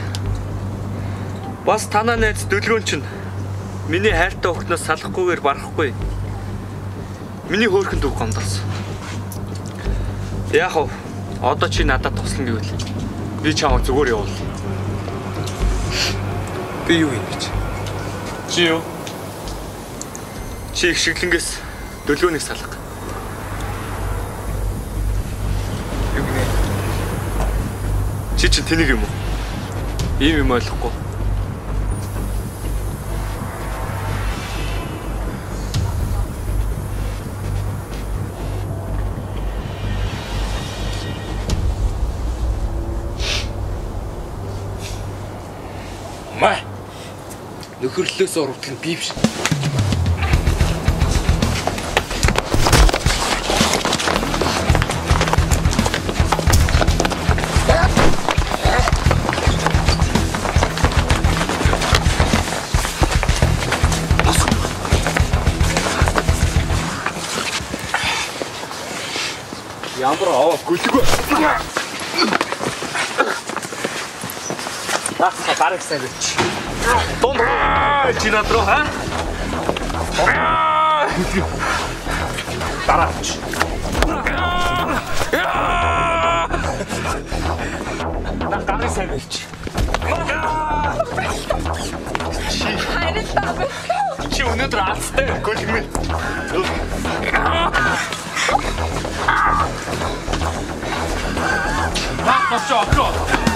Бас танаа найз дөлгөөн чинь миний хайртай охиноос салахгүйгээр барахгүй. Миний хөөрхөн дүү гомдолсон. Яг уу одоо чи надад туслана гэвэл би чамайг зүгээр явуул. Би юу юм гэж? Чи юу? Чи их шиглэнгээс дөлгөөнийг салах. Тэнийг юм уу? Ийм юм ойлгохгүй. Маа. Нөхөрлөлөөс урагдлах нь би биш. Ямар аваа гүлгүй. Тахса гарах сайн бич. Дунд чи над руу ха? Дараач. На гарын сайн байж. Хайртай. Чи өнөөдөр алстай гөлмөл. Наа бочоо очоо. Нэр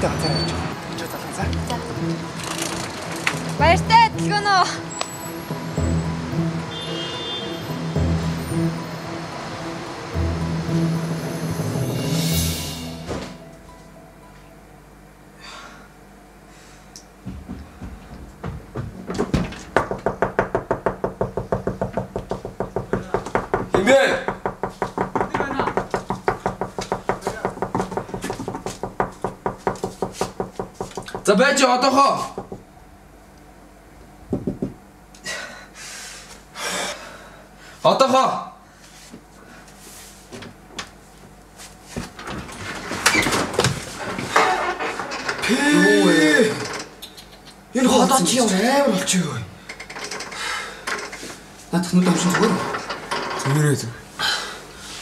打在。Байж одоохоо. Одоохоо. Энэ ходоо чи амар болчихё. Надх нүд амшин зүгээр. Зүгээрээ зүг.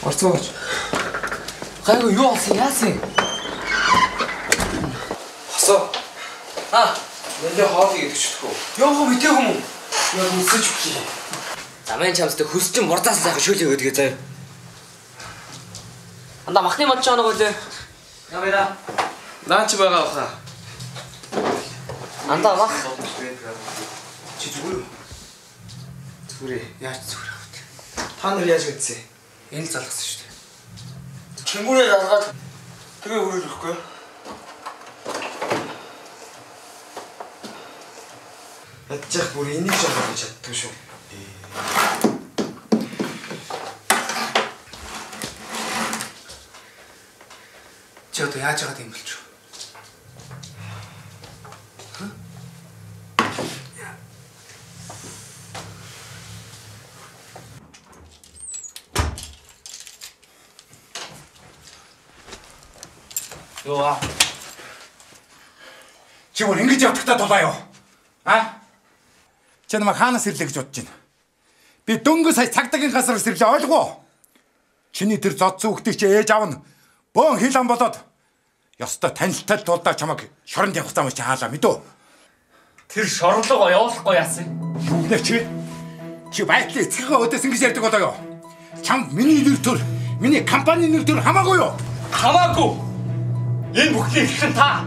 Орцооч. Гайгүй юу болсон яасан? Хосоо. А, нэлээ хоолыг идэж чадахгүй. Яага битээ хүм үү? Яг үсэж бий. Замын чамстай хөс чин мурдаас сайхан шөөлөө гэдгээ заяа. Анда махны мод ч оног үлээ. Ямира. Наа чи байгаа баха. Анда мах. Чи зүгээр үү? Зүгээр ээ. Яаж зүгээр вэ? Та нар яаж мэдсэн? Энэ л залгасан шүү дээ. Чингүүрээ заргаад тэгээ хүрээлэхгүй. Ядчих бүр энийг ч авах чаддгүй шүү. Чи одоо яаж байгаа юм? Юу аа? Чи бүр ингэж явдахдаа тулаа юу? А? Чи намайг хаанаас ирлээ гэж бодож байна? Би дөнгөж сая цагдаагийн газраас ирлээ ойлгоо. Чиний тэр зод зүгтийг чи ээж аав нь бөөн хил ам болоод ёстой танилтал тулдаа чамайг шоронд явах зам чи хаалаа мэдөө. Тэр шорлого явуулахгүй яасан. Юу нэ чи? Чи байтлаа эцгийнхээ өдөөс ингэж ярьдаг болоо юу? Чамд миний нэр төр, миний компани нэр төр хамаагүй юу? Хамаагүй. Энэ бүхний ихсэн та.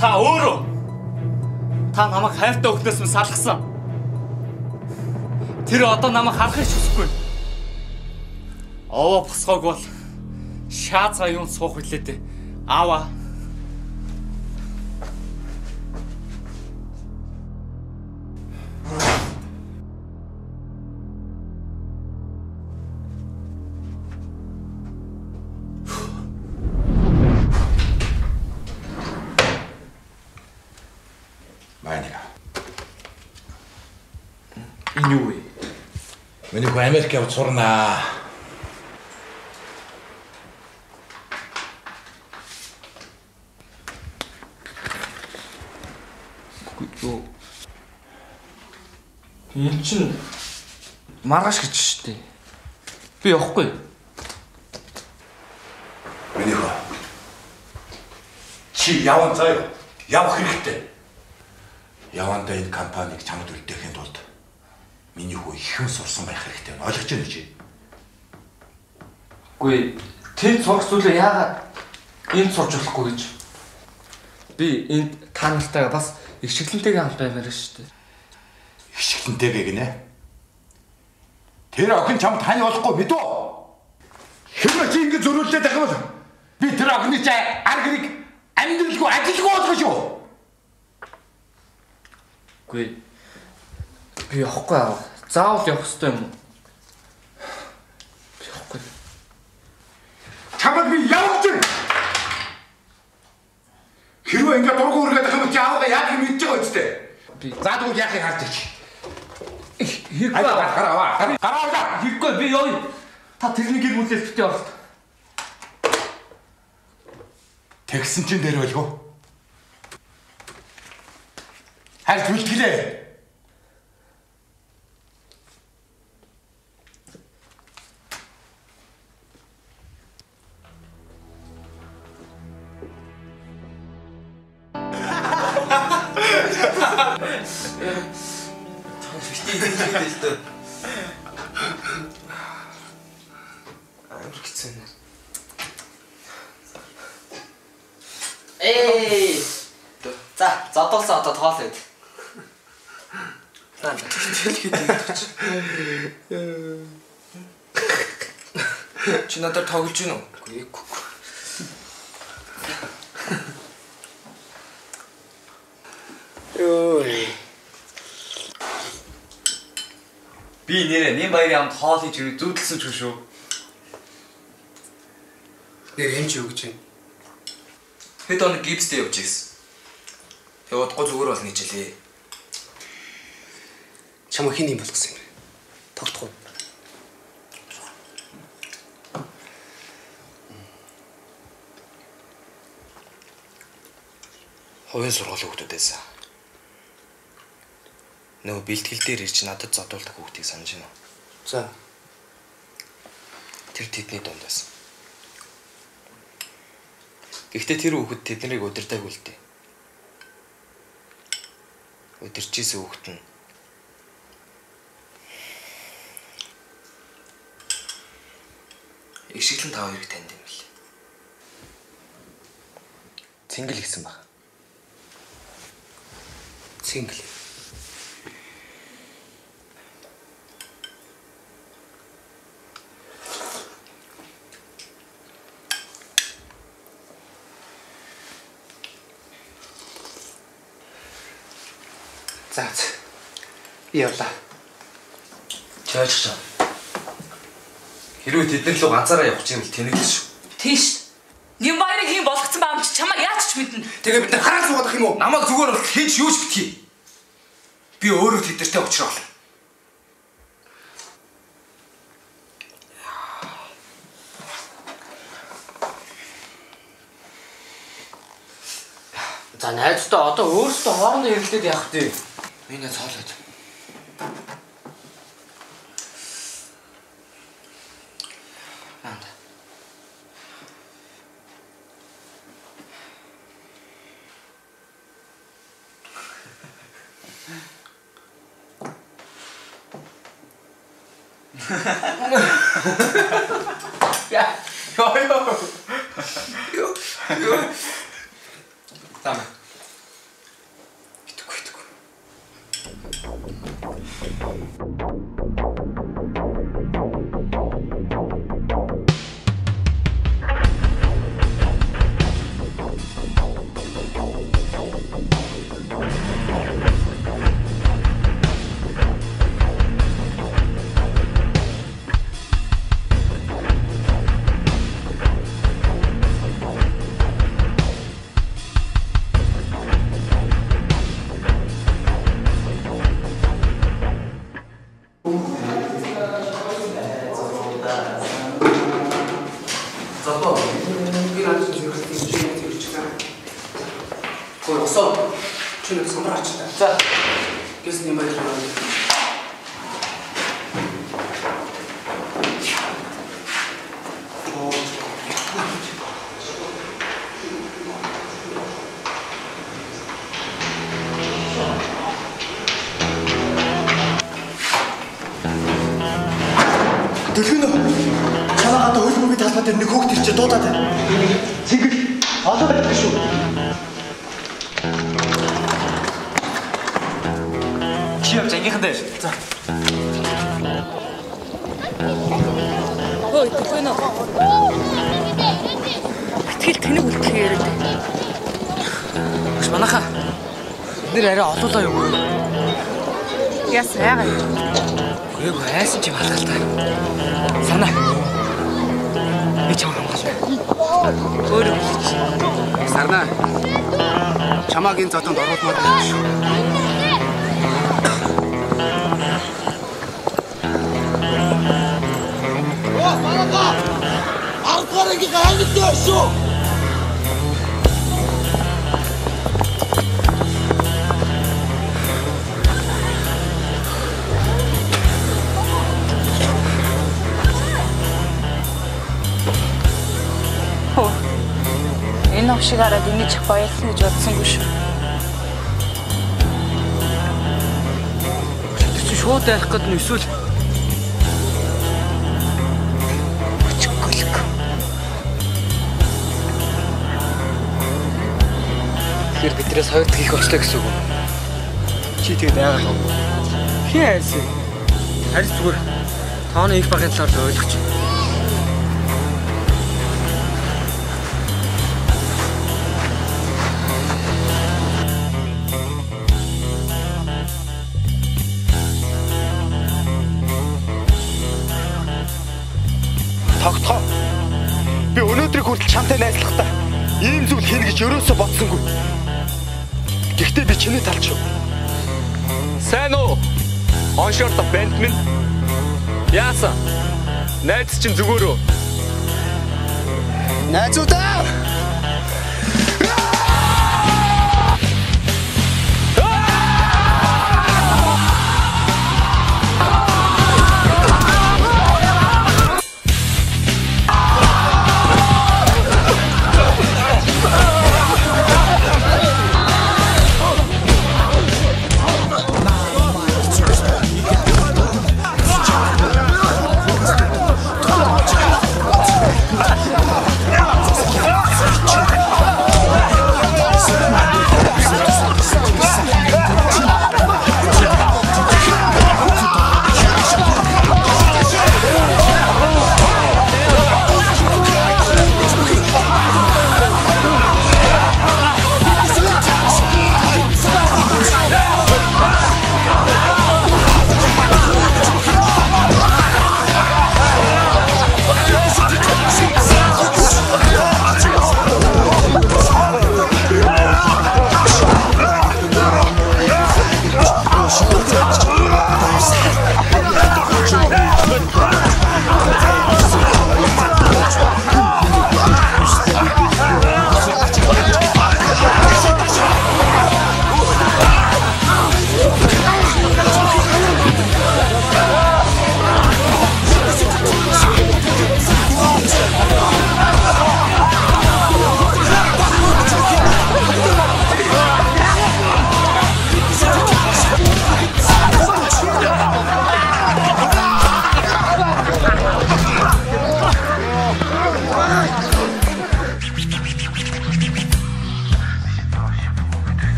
Та өөрөө. Та намайг хайртай өгнөөс нь салгасан. Тэр одоо намайг харахыг хүсэхгүй. Овоо босгоог бол шаацаа юм суух үлээ дээ. Аава. Байна. Америк явж сурнаа. Юу? Энэ чинь маргааш гэж штэ. Би явахгүй. Миний хүү. Чи яван заяа. Явах хэрэгтэй. Явандаа энэ компаниг чамд үлдээхийн тулд хүү ихэн сурсан байх хэрэгтэй. Ойлгож байна чи? Үгүй тэнд сурах зүйлээ яагаад энд сурж болохгүй гэж. Би энд та нартайгаа бас их шиглэнтэйгээ хамт баймаар шүү дээ. Их шиглэнтэйгээ гинэ. Тэр охин чамд тань болохгүй мэдв үү? Хэрвээ чи ингэ зөрүүлээд байх юм бол би тэр охины чи ар гэрийг амьдралгүй ажилгүй болгох шүү. Үгүй би явахгүй аа. Заавал явах хэрэгтэй юм уу? Би явахгүй. Чамд би явж. Хэрвээ ингэ дургу үргээд бол чи аавга яах юм мэдж байгаа үстэй. Би за тэгвэл яахыг харж ич. Хэрэггүй гараа гараа. Хэрэггүй би ёо. Та тэрний гэр бүлээс битээ оролт. Тэгсэн чин дээр байлгүй. Харж үлдгэлээ. Амар хэцүү нэ. Эй. За, зодолсон одоо тоолъё. Наа тэгэл гэдэг чи. Чи надад тоглож гин үү? Үгүй ээ. Йой. Би нэрээ нэм баярын амд хоол хийж өгөх зүудэлсэн ч шүү. Нэр энэ ч юу гэж байна? Хэд хоног гипстэй явж ирсэн. Тэгээ удахгүй зүгээр бол нийжлээ. Чамаа хин юм болгосон юм бэ? Тогтох уу? Хувийн сургуулийн хүүхдүүдээс нөгөө бэлтгэл дээр ирж надад зодуулдаг хүүхдийг санаж байна? За. Тэр тэдний дунд байсан. Гэхдээ тэр хүүхэд тэднийг удирдаагүй л дээ. Удирчээсэн хүүхэд нь Ишиглэн тав хоёрыг танд юм бэл. Цэнгэл гэсэн баг. Цэнгэл. За. Би явлаа. Чойч чам. Хэрвээ тэдэн лөө ганцаараа явах юм бол тэнэглэн шүү. Тийш. Нэм баярыг хийн болгоцсон баам чи чамайг яаж ч мэднэ. Тэгээ бид нар хараа суугадах юм уу? Намайг зүгээр бол хийж юу ч битгий. Би өөрөө тэдэртэй уулзрал. За найзтай одоо өөрсдөө хоорондоо ярилцээд явах тий. 明天早点起 Дэлгэн үү? Чамаа одоо хөл мөгийн талбай дээр нэг хөөхт ирчээ дуудаад байна. Цэнгэл олон байдаг шүү. Чи явж ангийнхан дээр. За. Ой, төгөн үү. Итгэл тэнэг үлдэх яриад. Биш манайхаа. Бид нэр арай олоолаа юм уу? Яс яагаад Үгүй айсан чи балгалтай. Санаа. Би чам хамгаална. Өөр Сарна. Чамааг энэ зодонд оруулмаар байна шүү. Оо, манайха! Ардгаар ингээ хангалттай шүү. Энэ овшиг хараад ингэж их баярлах гэж бодсонгүй шүү. Чи шууд ярих гэдэг нь эсвэл Тэгэхээр бидрээс хоёрт хийх болтой гэсэн үг. Чи тэгээд яагаад гоо? Хин айсан. Харин зүгээр тооны их багын талаар л Найз чинь зүгээр үү? Найзуудаа!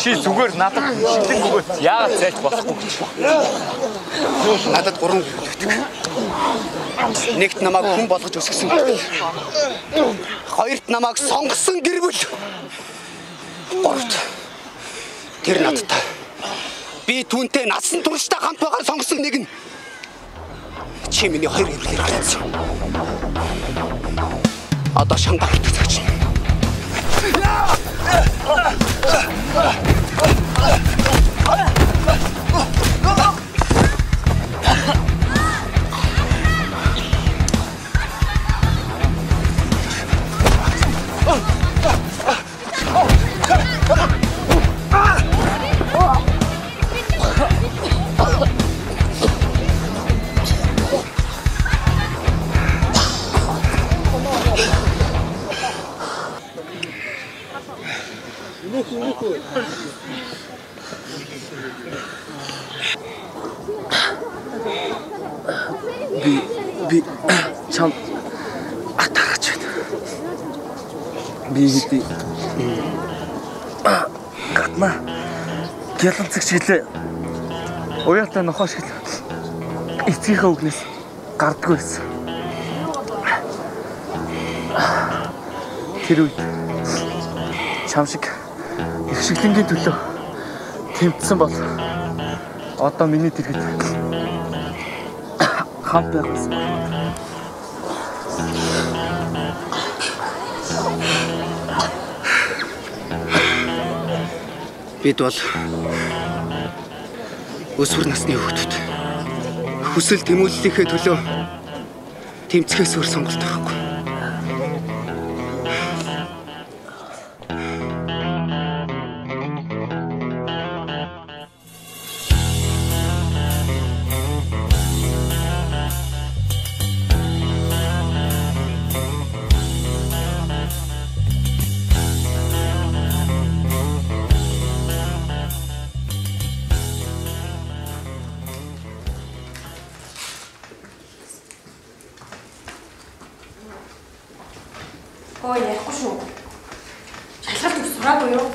Чи зүгээр надад шидлэн өгөөд яагаад зайлж болохгүй гэж. Надад гурван хүүхэд. Нэгт намайг хүн болгож өсгсөн. Хоёрт намайг сонгосон гэр бүл. Гуравт тэр надтай. Би түүнтэй насан туршдаа хамт байгаа сонгосон нэг нь чи миний хоёр эмгээр гарцсан. Одоо шангаа хүртэж байна. [laughs] Би би чам атарч байна. Би хэдий гатна гялцэг шилээ. Уяатай нохоош хэл эцгийнхээ үгнээс гардггүй байсан. Тэр үед чам шиг их шиглэнгийн төлөө тэмцсэн бол одоо миний дэргэд хамт байх байсан. Бид бол өсвөр насны хүүхдүүд. Хүсэл тэмүүллийнхээ төлөө тэмцэхээс өөр сонголт байхгүй. Өө ярихгүй шүү. Шалгалт өгс сураагүй юу?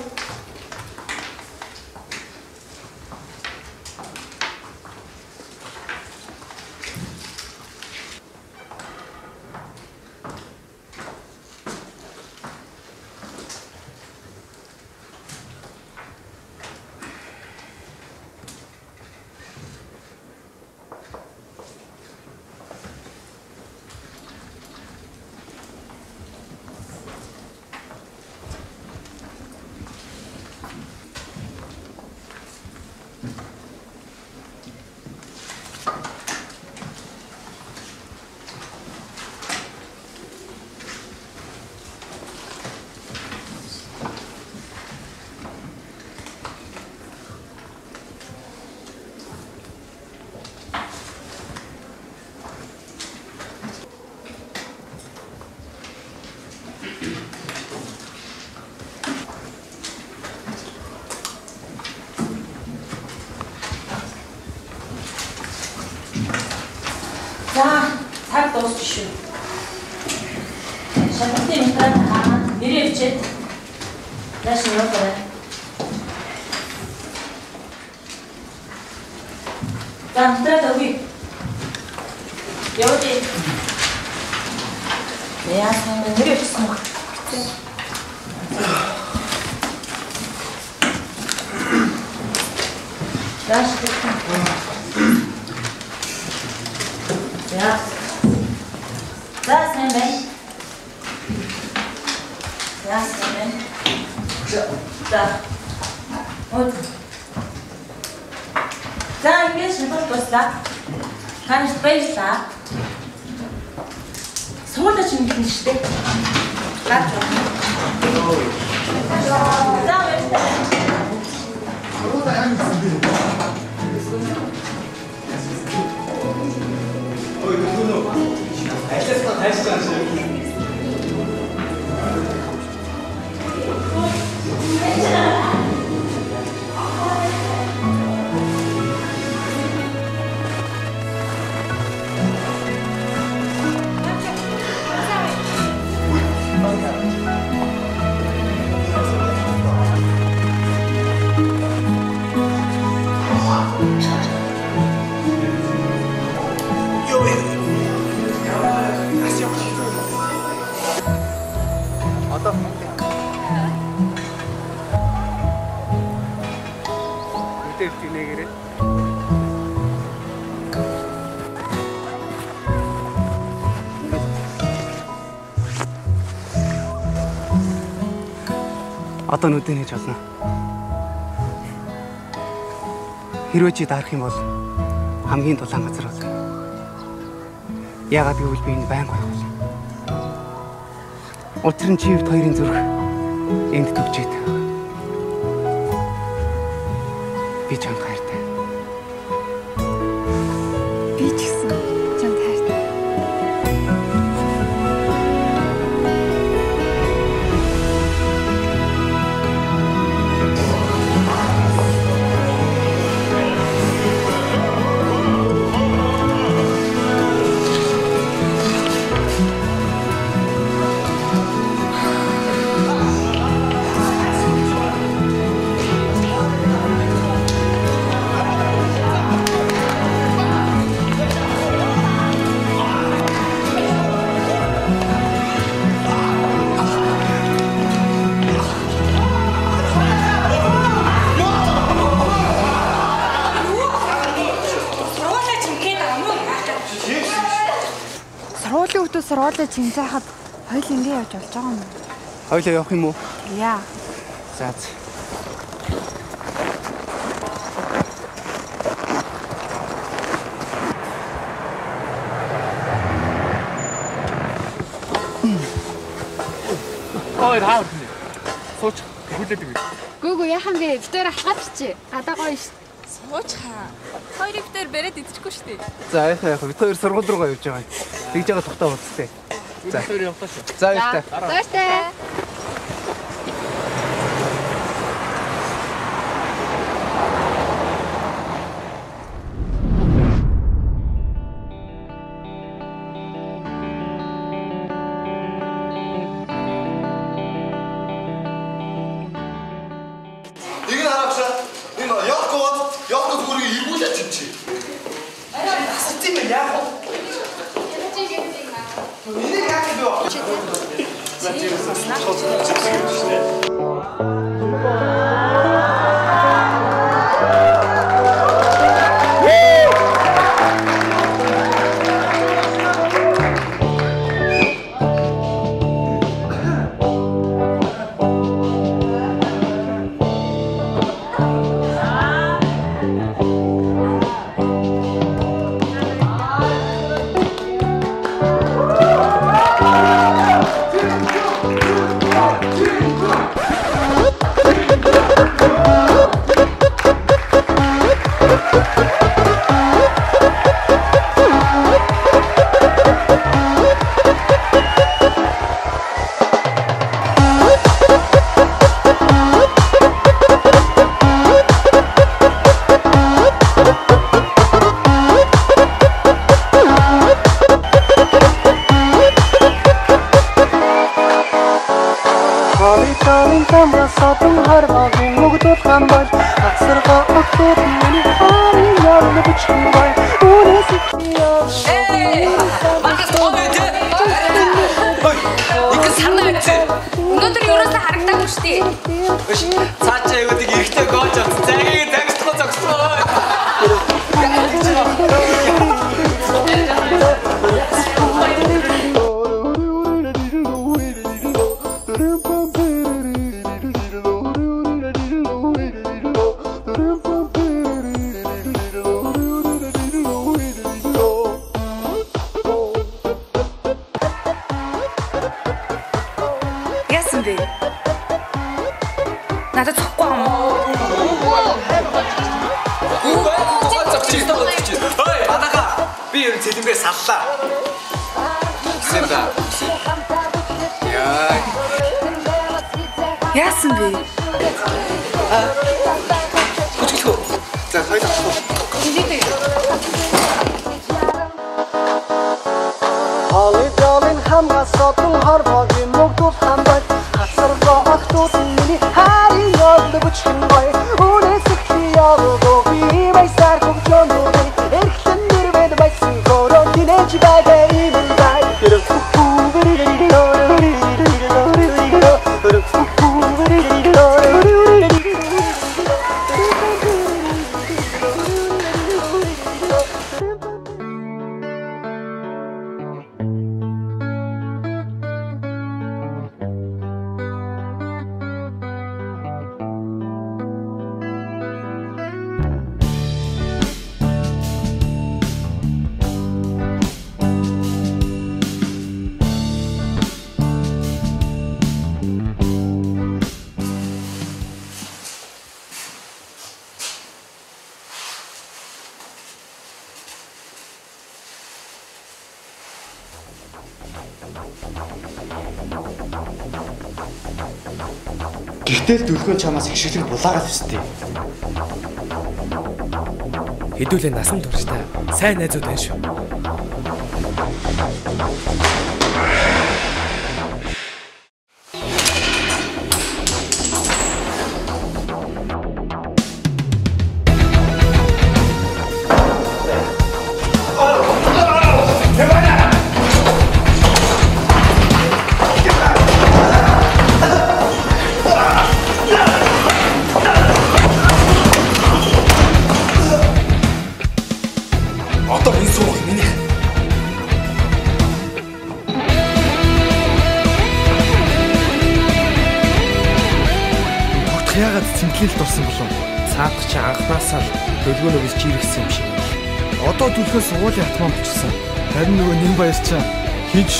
За, дуусч шүү. Шалгалтын материал хаана нэрээ өвчээд нааш нь яваарай. Нүдэн хийж болно. Хэрвээ чи даарах юм бол хамгийн дулаан газар бол. Яагаад гэвэл би энэ байн байх бол. Учир нь чи хувьд хоёрын зүрх энд төгжээд. Хүмүүс сургуулаа чимзайхад хоёул ингэ явж болж байгаа юм уу? Хоёлаа явах юм уу? Яа. За. Ой, хаа. Сууч хүлээд өгье. Гүгү яхан бэ? Битээр алхаад чи. Гадаа гоё ш. Сууч хаа. Хоёрыг дээр бариад идчихгүй шүү дээ. За яхаа яхаа бид хоёр сургууль руугаа явж байгаа. Тэгж байгаа тухтаа уулзтай. За. Явтаа шүү. За баяртай. Гэтэл дөрхөн чамаас их шилэг булаагаад өстэй. Хэдүүлээ насан туршдаа сайн найзууд байна шүү.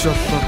of